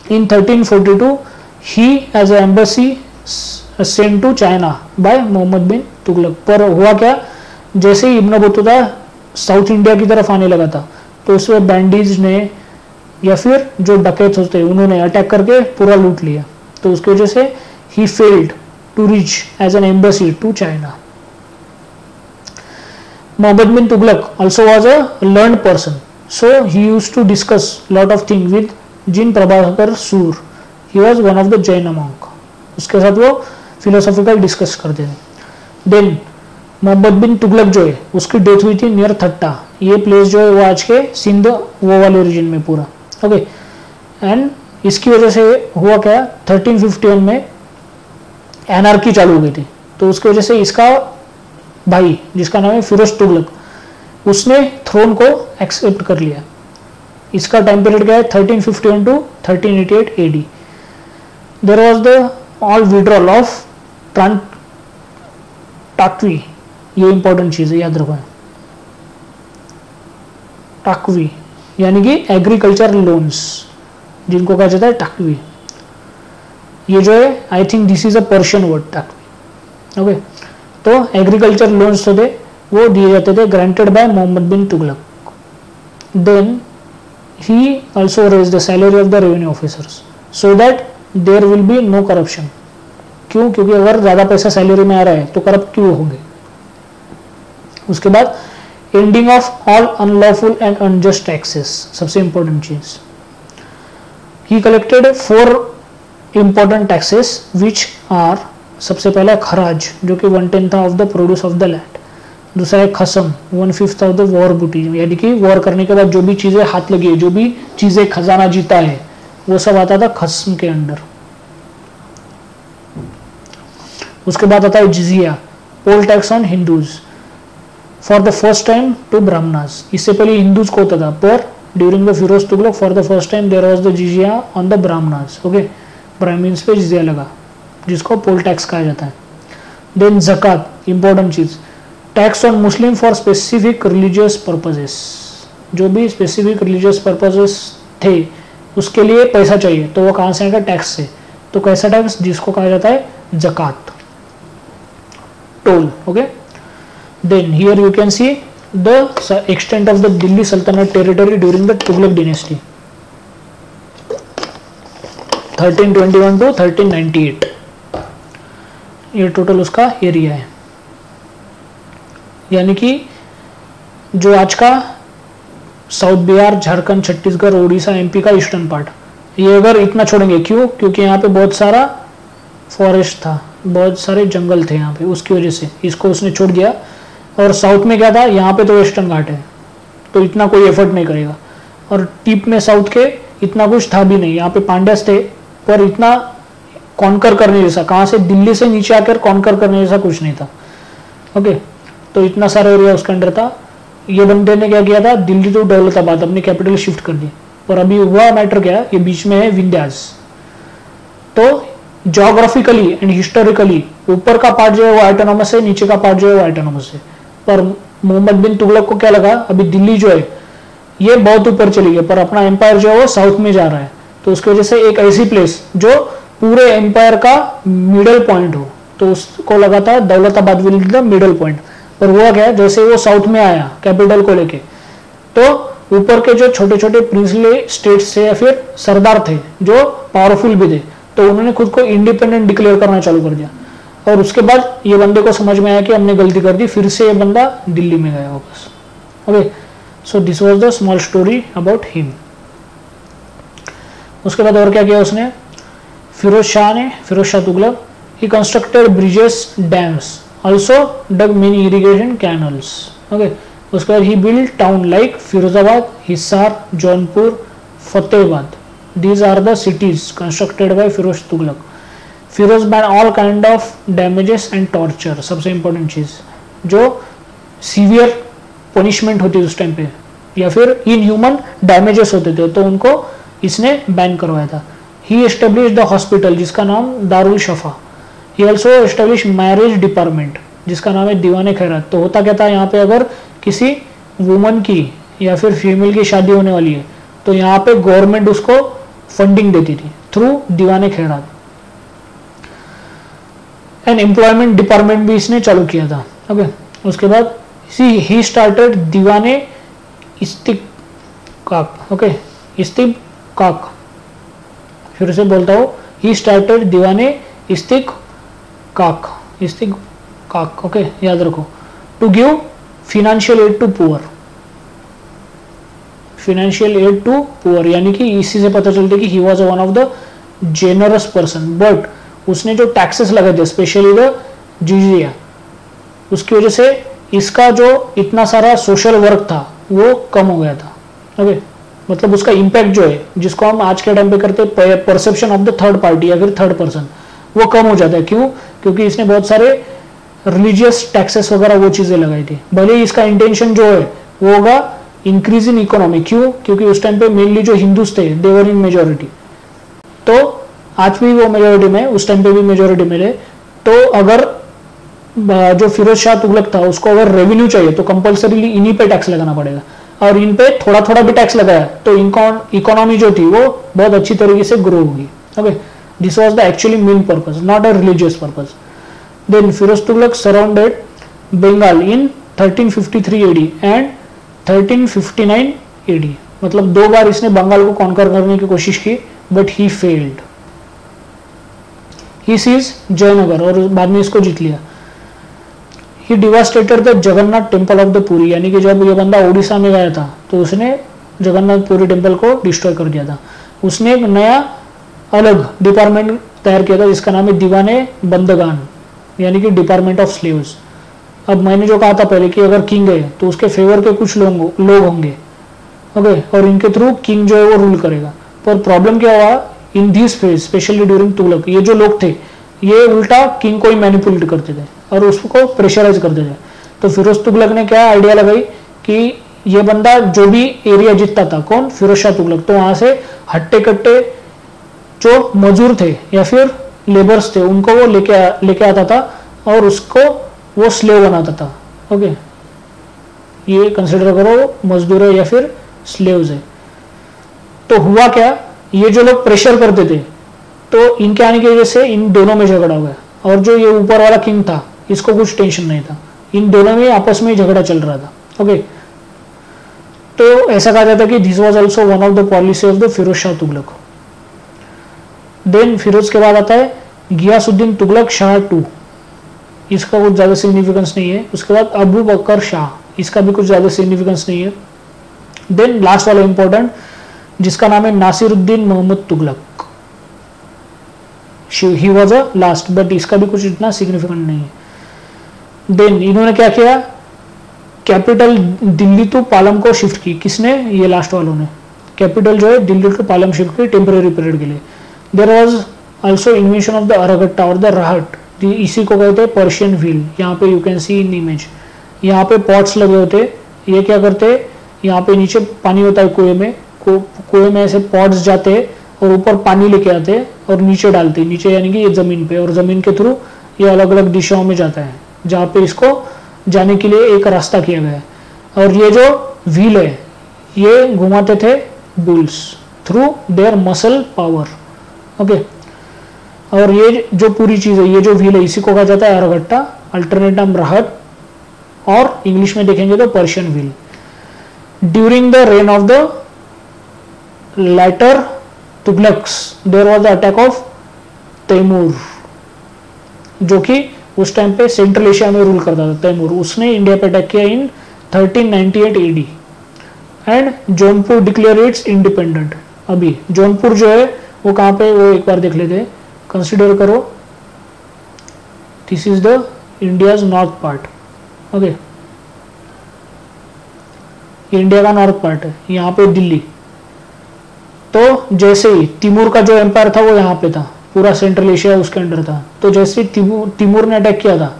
In 1342, he as an embassy sent to China by Muhammad bin Tughlaq पर हुआ क्या? जैसे ही Ibn Battuta south India की तरफ़ आने लगा था तो उसमें बैंडीज ने या फिर जो डकैत होते उन्होंने अटैक करके पूरा लूट लिया। तो उसकी वजह से he failed to reach as an embassy to China Muhammad bin Tughlaq also was a learned person. So, he used to discuss lot of things with Jin Prabhakar Sur. He was one of the Jaina monk. उसके साथ वो philosophical discuss करते थे then Mohammad bin Tughlaq जो है, उसकी death हुई थी नियर थट्टा ये प्लेस जो है वो आज के सिंध वो वाले रीजन में पूरा ओके एंड इसकी वजह से हुआ क्या 1351 में एनआरकी चालू हो गई थी तो उसकी वजह से इसका भाई, जिसका नाम है फिरोज तुगलक, उसने थ्रोन को एक्सेप्ट कर लिया। इसका टाइम पीरियड क्या है? 1351 to 1388 AD there was the all withdrawal of taccavi ये इंपॉर्टेंट चीज़ है, याद रखो। टाकवी यानी कि एग्रीकल्चर लोन्स जिनको कहा जाता है टाकवी ये जो है I think this is a Persian word taccavi okay तो एग्रीकल्चर लोन्स थे वो दिए जाते थे granted by Muhammad bin Tughlaq then he also raise the salary of the revenue officers so that there will be no corruption क्यों? क्योंकि अगर ज़्यादा पैसा सैलरी में आ रहा है तो करप्ट क्यों होंगे? उसके बाद ending of all unlawful and unjust taxes सबसे important cheese. He collected four important taxes which are सबसे पहला खराज, जो कि one tenth of the produce of the land दूसरा है खसम one fifth of the war booty यानी कि वॉर करने के बाद जो भी चीज़ें हाथ लगी है, जो भी चीज़ें खजाना जीता है, वो सब आता था खसम के अंडर उसके बाद आता है jizya poll tax on Hindus for the first time to Brahmanas इससे पहले हिंदूज को होता था, पर during the Firoz Tughlaq for the first time there was the jizya on the Brahmanas okay Brahmins पे जिजिया लगा। जिसको पोल टैक्स कहा जाता है। Then जक़ात important cheese. Tax on Muslim for specific religious purposes जो भी स्पेसिफिक रिलीजियस पर्पजेस थे, उसके लिए पैसा चाहिए। तो वो कहाँ से आएगा? टैक्स से। तो कैसा टैक्स जिसको कहा जाता है zakat toll okay then here you can see the extent of the Delhi Saltanat territory during the Tughlaq dynasty 1321 to 1398 ये टोटल उसका एरिया है। यानी कि जो आज का साउथ बिहार झारखंड छत्तीसगढ़ उड़ीसा एमपी का ईस्टर्न पार्ट ये अगर इतना छोड़ेंगे क्यों? क्योंकि यहाँ पे बहुत सारा फॉरेस्ट था, बहुत सारे जंगल थे यहाँ पे, उसकी वजह से, इसको उसने छोड़ दिया। और साउथ में क्या था? यहाँ पे तो वेस्टर्न घाट है तो इतना कोई एफर्ट नहीं करेगा। और टिप में साउथ के इतना कुछ था भी नहीं, यहाँ पे पांड्यास थे, पर इतना कॉन्कर करने जैसा कहाँ से? दिल्ली से नीचे आकर कॉन्कर करने जैसा कुछ नहीं था। ओके? तो इतना सारा एरिया उसके अंडर था। ये बंदे ने क्या किया था? दिल्ली तो दौलताबाद अपनी कैपिटल शिफ्ट कर दी। और अभी हुआ मैटर क्या? ये बीच में है विंध्यास तो जोग्राफिकली एंड हिस्टोरिकली ऊपर का पार्ट जो है वो आइटोनॉमस है, नीचे का पार्ट जो है वो आइटोनॉमस है। पर मोहम्मद बिन तुगलक को क्या लगा? अभी दिल्ली जो है, ये बहुत ऊपर चली गई। पर अपना एम्पायर जो है वो साउथ में जा रहा है। तो उसकी वजह से एक ऐसी प्लेस जो पूरे एम्पायर का मिडल पॉइंट हो। तो उसको लगा था Daulatabad will the middle point पर हुआ क्या जैसे वो साउथ में आया कैपिटल को लेके तो ऊपर के जो छोटे छोटे प्रिंसली स्टेट्स थे या फिर सरदार थे, जो पावरफुल भी थे तो उन्होंने खुद को इंडिपेंडेंट डिक्लेयर करना चालू कर दिया। और उसके बाद ये बंदे को समझ में आया कि हमने गलती कर दी, फिर से ये बंदा दिल्ली में गया वापस। Okay so this was the small story about him उसके बाद और क्या किया उसने? फिरोज शाह ने Firoz Shah Tughlaq he constructed bridges dams also dug many irrigation canals okay उसके बाद he build town like Firozabad Hisar Jaunpur Fatehabad these are the cities constructed by Firoz Tughlaq Firoz ban all kind of damages and torture सबसे important चीज़, जो severe punishment होती उस time पे, या फिर इन ह्यूमन डैमेजेस होते थे तो उनको इसने बैन करवाया था। ही एस्टेब्लिश द हॉस्पिटल जिसका नाम Darul Shafa. He also establish marriage department जिसका नाम है दीवाने खैरात। तो होता क्या था? यहाँ पे अगर किसी वुमन की या फिर फीमेल की शादी होने वाली है तो यहाँ पे गवर्नमेंट उसको फंडिंग देती थी थ्रू दीवाने खैरात। एंड एम्प्लॉयमेंट डिपार्टमेंट भी इसने चालू किया था। ओके उसके बाद सी ही स्टार्टेड दीवाने इस्तिक काक। ओके इस्तिक काक। फिर से बोलता हूँ ही स्टार्टेड दीवाने इस्तिक काक इस्तिक काक ओके याद रखो। To give financial aid to poor financial aid to poor यानी कि इसी से पता चलता है कि he was one of the generous person but उसने जो टैक्सेस लगाए थे स्पेशली द जीजिया उसकी वजह से इसका जो इतना सारा सोशल वर्क था, वो कम हो गया था। ओके मतलब उसका इम्पैक्ट जो है, जिसको हम आज के टाइम पे करते हैं perception of the third party या फिर थर्ड पर्सन वो कम हो जाता है। क्यों? क्योंकि इसने बहुत सारे रिलीजियस टैक्सेस वगैरह वो चीज़ें लगाई थी। भले ही इसका इंटेंशन जो है, वो होगा इंक्रीज इन इकोनॉमी क्यों? क्योंकि उस टाइम पे मेनली जो हिंदूज थे देवर इन मेजोरिटी तो आज भी वो मेजोरिटी में, उस टाइम पे भी मेजोरिटी मिले तो अगर जो फिरोज शाह तुगलक था, उसको अगर रेवेन्यू चाहिए तो कंपल्सरीली इन्हीं पे टैक्स लगाना पड़ेगा। और इन पे थोड़ा थोड़ा भी टैक्स लगाया तो इकोनॉमी जो थी वो बहुत अच्छी तरीके से ग्रो होगी okay this was the actually main purpose not a religious purpose then Firoz Tughlaq surrounded Bengal in 1353 AD and 1359 AD मतलब दो बार इसने बंगाल को कॉन्कर करने की कोशिश की but he failed he seize Jaynagar और बाद में इसको जीत लिया। He devastated the Jagannath temple of the Puri यानी कि जब ये बंदा उड़ीसा में गया था तो उसने जगन्नाथ पुरी टेंपल को डिस्ट्रॉय कर दिया था। उसने एक नया अलग डिपार्टमेंट तैयार किया था, जिसका नाम है दीवाने बंदगान, यानी कि डिपार्टमेंट ऑफ़ स्लेव्स अब मैंने जो कहा था पहले कि अगर किंग है तो उसके फेवर के कुछ लोग लोग होंगे। ओके और इनके थ्रू किंग जो है वो रूल करेगा। पर प्रॉब्लम क्या हुआ? In this phase specially during Tughlaq ये जो लोग थे ये उल्टा किंग को ही मैनिपुलेट करते थे और उसको प्रेशराइज करते थे। तो फिरोज तुगलक ने क्या आइडिया लगाई कि ये बंदा जो भी एरिया जीतता था, कौन? फिरोज शाह तुगलक। तो वहाँ से हट्टे कट्टे जो मजदूर थे या फिर लेबर्स थे, उनको वो लेके लेके आता था और उसको वो स्लेव बनाता था। ओके ये कंसिडर करो, मजदूर है या फिर स्लेव्स है। तो हुआ क्या? ये जो लोग प्रेशर करते थे तो इनके आने की वजह से इन दोनों में झगड़ा हुआ और जो ये ऊपर वाला किंग था, इसको कुछ टेंशन नहीं था। इन दोनों में आपस में झगड़ा चल रहा था ओके तो ऐसा कहा जाता कि this was also one of the policy of the Firoz Shah Tughlaq then Firoz के बाद आता है गियासुद्दीन तुगलक शाह टू इसका कुछ ज़्यादा सिग्निफिकेंस नहीं है। उसके बाद अबू बकर शाह इसका भी कुछ ज़्यादा सिग्निफिकेंस नहीं है। देन लास्ट वाला इंपॉर्टेंट जिसका नाम है Nasiruddin Mohammad Tughlaq he was a last but इसका भी कुछ इतना सिग्निफिकेंट नहीं है। देन इन्होंने क्या किया? कैपिटल दिल्ली टू पालम को शिफ्ट की। किसने? ये लास्ट वालों ने। कैपिटल जो है, दिल्ली टू पालम शिफ्ट की टेम्पररी पीरियड के लिए। There was also invention of the araghatta और द राहट इसी को कहते हैं पर्शियन व्हील यहाँ पे you can see in image यहाँ पे पॉट्स लगे होते। ये क्या करते? यहाँ पे नीचे पानी होता है कुएँ में। कुएँ में ऐसे पॉट्स जाते। और ऊपर पानी लेके आते हैं और नीचे डालते हैं। नीचे यानी कि ये ज़मीन पे और ज़मीन के थ्रू ये अलग अलग दिशाओं में जाता है, जहाँ पे इसको जाने के लिए एक रास्ता किया गया है। और ये जो व्हील है, ये घुमाते थे bulls through their muscle power okay और ये जो पूरी चीज़ है, ये जो व्हील है, इसी को कहा जाता है अरगट्टा अल्टरनेटम राहत और इंग्लिश में देखेंगे तो Persian wheel during the reign of the later Tughlaqs there was the attack of Timur, जो कि उस टाइम पे सेंट्रल एशिया में रूल करता था, तैमूर। उसने इंडिया पे अटैक किया in 1398 AD and Jaunpur declare its independent अभी जौनपुर जो है, वो कहाँ पे, वो एक बार देख लेते कंसिडर करो। This is the India's north part okay India का नॉर्थ पार्ट है। यहाँ पे दिल्ली। तो जैसे ही तिमूर का जो एम्पायर था वो यहाँ पे था, पूरा सेंट्रल एशिया उसके अंडर था। तो जैसे ही तिमूर ने अटैक किया था,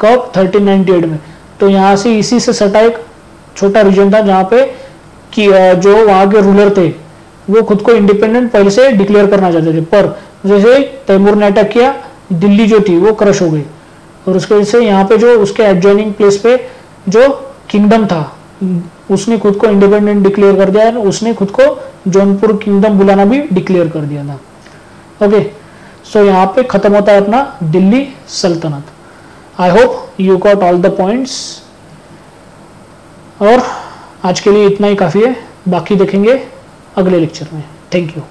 कब? 1398 में। तो यहाँ से इसी से सटा एक छोटा रीजन था जहाँ पे कि जो वहाँ के रूलर थे, वो खुद को इंडिपेंडेंट पहले से डिक्लेयर करना चाहते थे। पर जैसे तैमूर ने अटैक किया, दिल्ली जो थी वो क्रश हो गई। और उसके वजह से यहाँ पे जो उसके एडजॉइनिंग प्लेस पे जो किंगडम था उसने खुद को इंडिपेंडेंट डिक्लेयर कर दिया उसने खुद को जौनपुर किंगडम बुलाना भी डिक्लेयर कर दिया था। ओके सो यहाँ पे खत्म होता है अपना Delhi Sultanat. I hope you caught all the points और आज के लिए इतना ही काफ़ी है। बाकी देखेंगे अगले लेक्चर में। Thank you